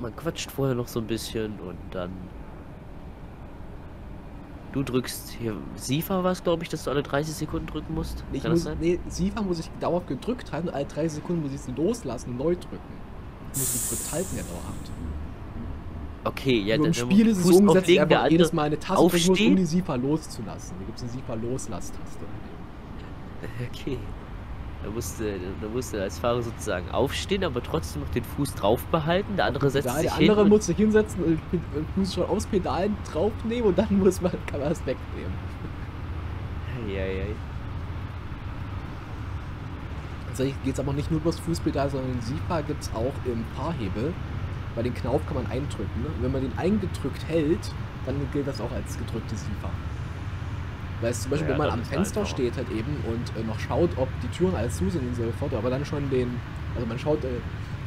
Man quatscht vorher noch so ein bisschen und dann. Du drückst hier. Sifa war es, glaube ich, dass du alle 30 Sekunden drücken musst. Ich Kann muss, nee, Sifa muss ich dauerhaft gedrückt halten und alle 30 Sekunden muss ich sie loslassen neu drücken. Ich muss sie gedrückt halten ja dauerhaft. Okay, ja, Nur im dann Spiel ist es Fuß so umgesetzt, dass ich einfach jedes Mal eine Taste drücken muss, um die Sifa loszulassen. Hier gibt es eine Sifa Loslass-Taste. Okay. Da musste, da musste als Fahrer sozusagen aufstehen, aber trotzdem noch den Fuß drauf behalten. Der andere setzt Ja, sich der hin. andere und- muss sich hinsetzen und den Fuß schon aufs Pedal draufnehmen und dann muss man, kann man das wegnehmen. Eieiei. Tatsächlich geht es aber nicht nur über das Fußpedal, sondern den SIFA gibt es auch im Fahrhebel. Bei den Knauf kann man eindrücken. Ne? Wenn man den eingedrückt hält, dann gilt das auch als gedrückte SIFA. Weil es zum Beispiel, Ja, wenn man am Fenster einfacher. steht halt eben und äh, noch schaut, ob die Türen alles zu sind und so fort, aber dann schon den, also man schaut, äh,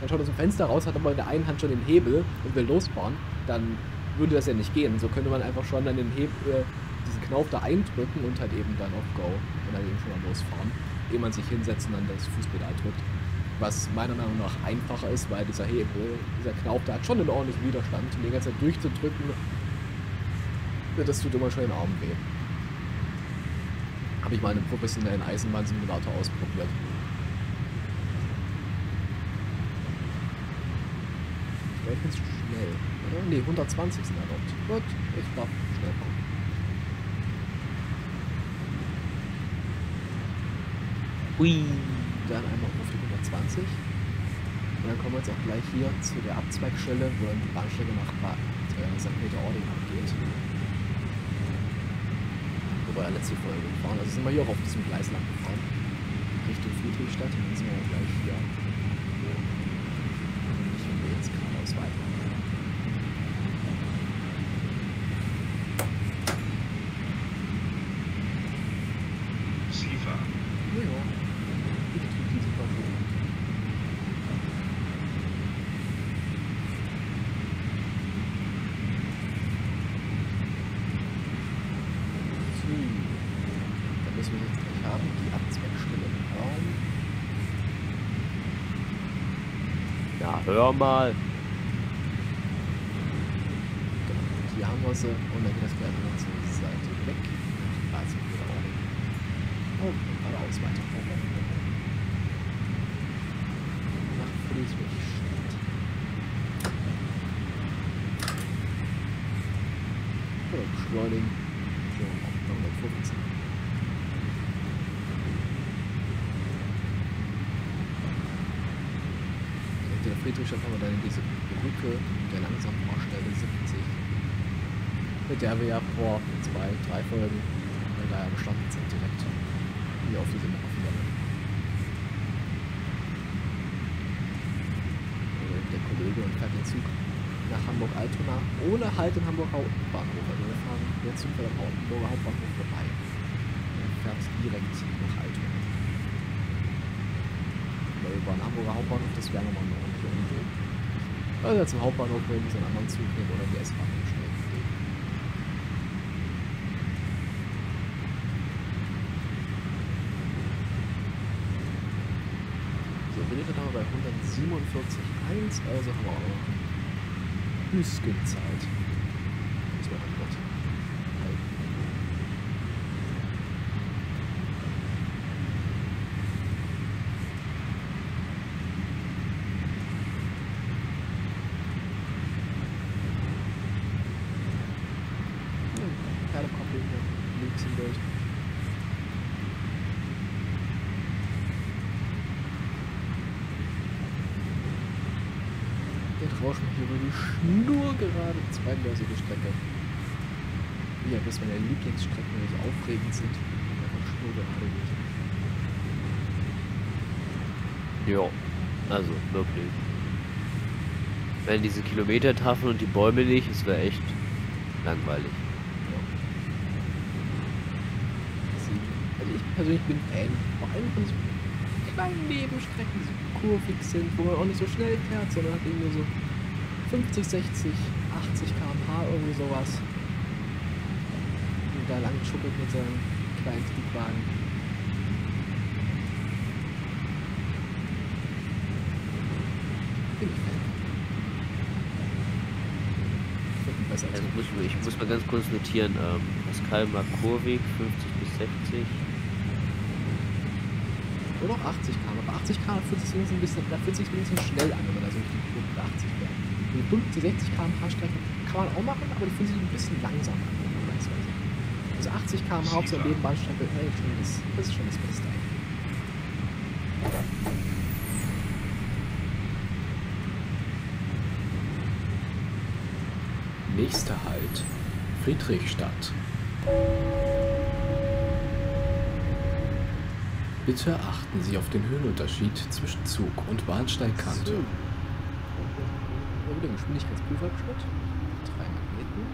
man schaut aus dem Fenster raus, hat aber in der einen Hand schon den Hebel und will losfahren, dann würde das ja nicht gehen. So könnte man einfach schon dann den Hebel, äh, diesen Knauf da eindrücken und halt eben dann auf Go und dann eben schon mal losfahren, ehe man sich hinsetzt und dann das Fußpedal drückt. Was meiner Meinung nach einfacher ist, weil dieser Hebel, dieser Knauf, der hat schon einen ordentlichen Widerstand und die ganze Zeit durchzudrücken, das tut immer schon den Arm weh. Habe ich mal in einem professionellen Eisenbahnsimulator ausprobiert. Ich bin zu schnell, oder? Ne, 120 sind erlaubt. Gut, ich darf schnell fahren. Hui. Dann einmal auf die 120. Und dann kommen wir jetzt auch gleich hier zu der Abzweigstelle, wo dann die Bahnstrecke nach äh, St. Peter-Ording abgeht. Wir ja letzte Folge gefahren. Also sind wir hier auch auf diesem Gleis lang gefahren. Richtung Friedrichstadt. Dann sind wir gleich hier. Ich will jetzt geradeaus weiter. SIFA. Ja, ja. Ich drücke diese Knopf. So. Dann müssen wir jetzt gleich haben, die Abzweigstelle im Raum. Ja, hör mal. Genau, hier haben wir sie und dann geht das gleich wieder zur Seite weg. Also wieder auch. Und geradeaus weiter. Nach Friedrichstadt. So, beschleunigen. So, auf 115. Hinter der Friedrichstadt haben wir dann diese Brücke der Langsamfahrstelle 70, mit der wir ja vor zwei, drei Folgen äh, da ja gestanden sind, direkt hier auf diese Aufnahme. Wege und fährt den Zug nach Hamburg-Altona ohne Halt in Hamburg Hauptbahnhof. Also wir fahren der Zug fährt am Hamburger Hauptbahnhof vorbei. Er fährt direkt nach Altona. Weil über den Hamburger Hauptbahnhof, das wäre nochmal eine ordentliche Umweg. Also zum Hauptbahnhof werden sie einen anderen Zug nehmen oder die S-Bahn umsteigen. So, wir sind aber bei 147,1, also haben wir auch noch ein bisschen Zeit. Muss man halt dort halten. Ja, Pferdekoppel hier, links im Bild. Jetzt rauschen wir hier über die schnurgerade zweigleisige Strecke. Wie ja, das meine Lieblingsstrecken, die so aufregend sind. Einfach schnurgerade geht. Ja, also wirklich. Wenn diese Kilometertafeln und die Bäume nicht, es wäre echt langweilig. Ja. Also ich persönlich bin Fan. Vor allem von so kleinen Nebenstrecken, die so kurvig sind, wo man auch nicht so schnell fährt, sondern hat irgendwie so 50, 60, 80 km/h, irgendwie sowas. Und da lang schuppelt mit seinem kleinen Triebwagen. Bin ich Also muss, ich muss mal ganz kurz notieren, ähm, Pascal mag Kurweg 50 bis 60. Oder auch 80 km. Aber 80 km fühlt sich ein bisschen, da fühlt sich ein bisschen schnell an, wenn man da so richtig gut mit 80 fährt. Die 50, 60 km/h Strecke kann man auch machen, aber die fühlt sich ein bisschen langsam an, vergleichsweise. Also 80 km/h auf so einer Nebenbahnstrecke, ey, schon das, das ist schon das Beste eigentlich. Nächster Halt. Friedrichstadt. Bitte achten Sie auf den Höhenunterschied zwischen Zug und Bahnsteigkante. So. Geschwindigkeitsprüfabschnitt. Drei Magneten.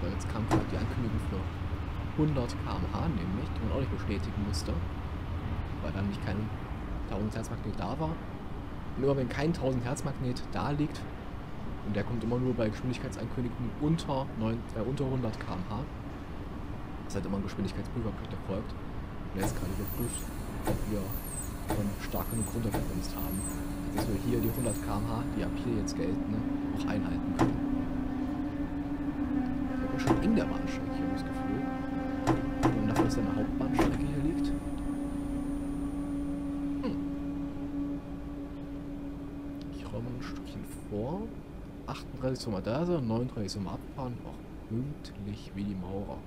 So, jetzt kam gerade die Ankündigung für 100 km/h nämlich, die man auch nicht bestätigen musste. Weil dann nicht kein 1000 Hertz Magnet da war. Und immer wenn kein 1000 Hertz Magnet da liegt, und der kommt immer nur bei Geschwindigkeitsankündigungen unter, 9, äh, unter 100 km/h, ist halt immer ein Geschwindigkeitsprüfabschnitt erfolgt. Und jetzt gerade überprüft, ob wir schon stark genug runtergebremst haben, dass wir hier die 100 km/h, die ab hier jetzt gelten, auch einhalten können. Ich habe schon eng der Bahnsteig hier das Gefühl. Und dafür, dass da eine Hauptbahnstrecke hier liegt. Hm. Ich räume ein Stückchen vor. 38 soll mal da sein, 39 soll mal abfahren. Auch pünktlich wie die Maurer.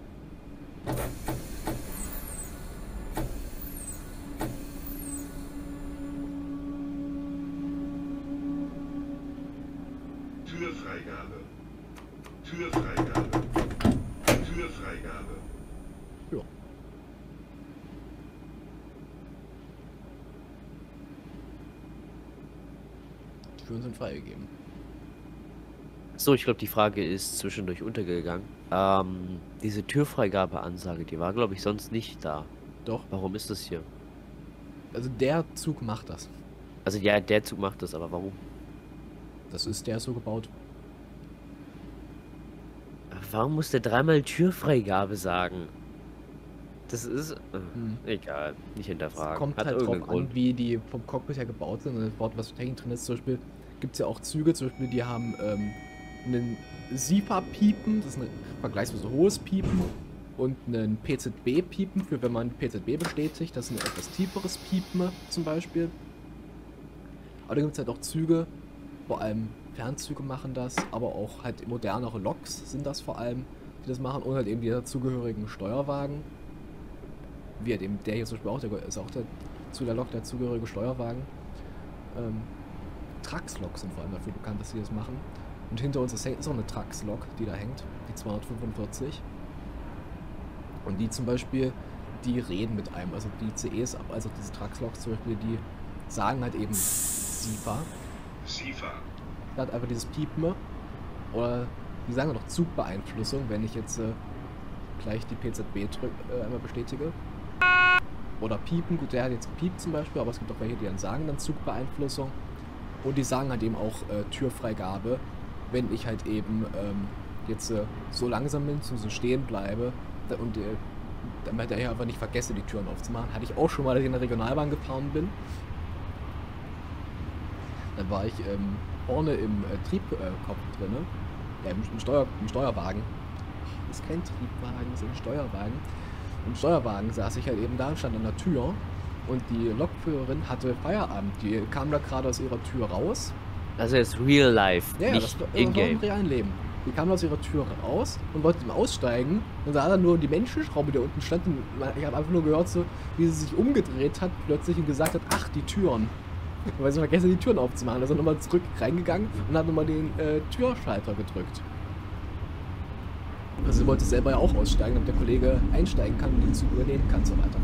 Türen sind freigegeben. So, ich glaube, die Frage ist zwischendurch untergegangen. Ähm, diese Türfreigabeansage, die war, glaube ich, sonst nicht da. Doch, Warum ist das hier? also der Zug macht das. Also ja, der Zug macht das, aber warum? Das ist der so gebaut. Warum muss der dreimal Türfreigabe sagen? Das ist. Äh, Hm. Egal, nicht Es hinterfragen. kommt Hat halt drauf irgendeinen an, Grund. wie die vom Cockpit her gebaut sind und das Wort, was Technik drin ist. Zum Beispiel gibt es ja auch Züge, zum Beispiel, die haben ähm, einen SIPA-Piepen, das ist ein vergleichsweise hohes Piepen, und einen PZB-Piepen, für wenn man PZB bestätigt, das ist ein etwas tieferes Piepen zum Beispiel. Aber dann gibt es halt auch Züge, vor allem Fernzüge machen das, aber auch halt modernere Loks sind das vor allem, die das machen und halt eben die dazugehörigen Steuerwagen. Wie halt eben der hier zum Beispiel auch, der ist auch der, zu der Lok der zugehörige Steuerwagen. Ähm, Trax-Loks sind vor allem dafür bekannt, dass sie das machen. Und hinter uns ist, auch eine Trax-Lok, die da hängt, die 245. Und die zum Beispiel, die reden mit einem. Also die CEs, also diese Trax-Loks zum Beispiel, die sagen halt eben SIFA. SIFA. Da hat einfach dieses Piepen. Oder die sagen noch Zugbeeinflussung, wenn ich jetzt äh, gleich die PZB drück, äh, einmal bestätige. Oder Piepen, gut, der hat jetzt gepiept zum Beispiel, aber es gibt auch welche, die dann sagen dann Zugbeeinflussung. Und die sagen halt eben auch äh, Türfreigabe, wenn ich halt eben ähm, jetzt äh, so langsam bin, so stehen bleibe und äh, damit ich einfach nicht vergesse, die Türen aufzumachen. Hatte ich auch schon mal, als ich in der Regionalbahn gefahren bin. Da war ich ähm, vorne im äh, Triebkopf drin, ja, im, Steuer, im Steuerwagen. Ist kein Triebwagen, ist ein Steuerwagen. Im Steuerwagen saß ich halt eben da, stand an der Tür und die Lokführerin hatte Feierabend. Die kam da gerade aus ihrer Tür raus. Also jetzt Real Life, Ja, nicht das war, das war im realen Leben. Die kam aus ihrer Tür raus und wollte aussteigen und sah dann nur die Menschenschraube, die da unten stand. Und ich habe einfach nur gehört, so, wie sie sich umgedreht hat plötzlich und gesagt hat, ach, die Türen. Weil sie vergessen, die Türen aufzumachen. Da ist er nochmal zurück reingegangen und hat nochmal den äh, Türschalter gedrückt. Also sie wollte selber ja auch aussteigen, damit der Kollege einsteigen kann und den Zug übernehmen kann zur Weiterfahrt.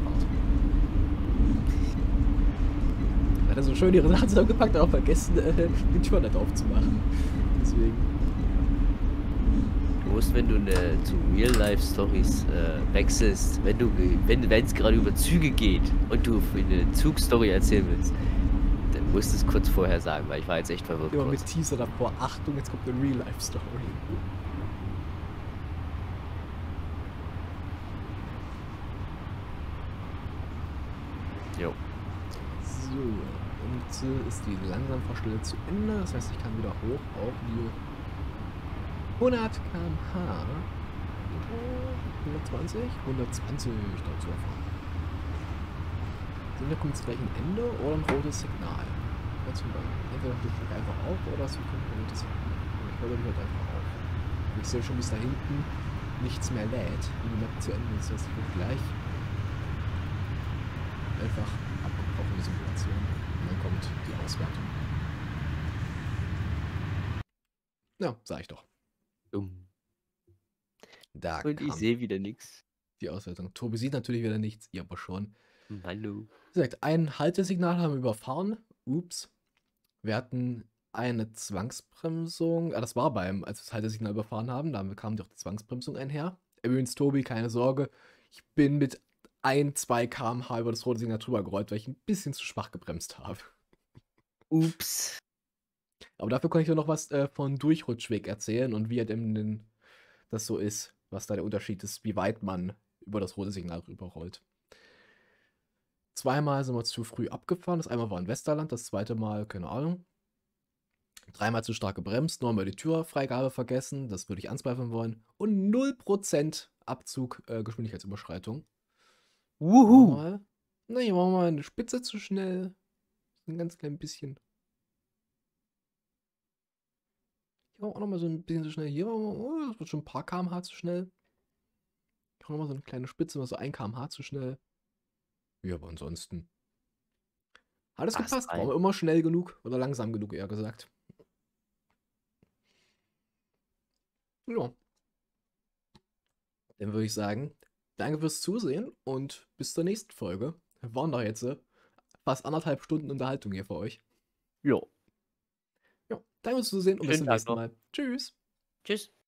Da hat er so schön ihre Sachen zusammengepackt, aber vergessen, äh, die Tür nicht aufzumachen. Deswegen. Du musst, wenn du eine, zu Real-Life-Stories äh, wechselst, wenn du wenn es gerade über Züge geht und du eine Zugstory erzählen willst, dann musst du es kurz vorher sagen, weil ich war jetzt echt verwirrt. Immer mit. Teaser davor. Achtung, jetzt kommt eine Real-Life-Story. Jo. So, und äh, ist die Langsamfahrstelle zu Ende. Das heißt, ich kann wieder hoch auf die 100 km/h. 120? 120 dazu erfahren. Sind da kommt jetzt gleich ein Ende oder ein rotes Signal? Entweder ich einfach auf oder es kommt ein rotes Signal. Ich höre mich halt einfach auf. Ich sehe schon, bis da hinten nichts mehr lädt, wenn die Map zu Ende ist. Das heißt, ich wird gleich einfach abgebrochen, die Simulation. Die Auswertung. Ja, sag ich doch. Dumm. Da Und ich sehe wieder nichts. die Auswertung. Tobi sieht natürlich wieder nichts, ihr aber schon. Hallo. Wie gesagt, ein Haltesignal haben wir überfahren. Ups. Wir hatten eine Zwangsbremsung. Ah, das war beim, als wir das Haltesignal überfahren haben. Da kam doch die Zwangsbremsung einher. Übrigens, Tobi, keine Sorge. Ich bin mit 1, 2 km/h über das rote Signal drüber gerollt, weil ich ein bisschen zu schwach gebremst habe. Ups. Aber dafür kann ich dir noch was äh, von Durchrutschweg erzählen und wie halt eben das so ist, was da der Unterschied ist, wie weit man über das rote Signal rüberrollt. Zweimal sind wir zu früh abgefahren. Das einmal war in Westerland, das zweite Mal, keine Ahnung. Dreimal zu stark gebremst, neunmal die Türfreigabe vergessen, das würde ich anzweifeln wollen. Und 0% Abzug äh, Geschwindigkeitsüberschreitung. Wuhu. Mal. Machen wir mal eine Spitze zu schnell. Ein ganz klein bisschen. Hier auch noch mal so ein bisschen zu schnell. Hier oh, das wird schon ein paar km/h zu schnell. Hier noch mal so eine kleine Spitze, mal so ein km/h zu schnell. Ja, aber ansonsten. Hat es Passt gepasst. War aber immer schnell genug oder langsam genug, eher gesagt. Ja. Dann würde ich sagen, danke fürs Zusehen und bis zur nächsten Folge. Wir waren da jetzt äh, fast anderthalb Stunden Unterhaltung hier für euch. Jo. Ja, danke fürs Zusehen und bis Schönen zum Tag nächsten. Mal. Tschüss. Tschüss.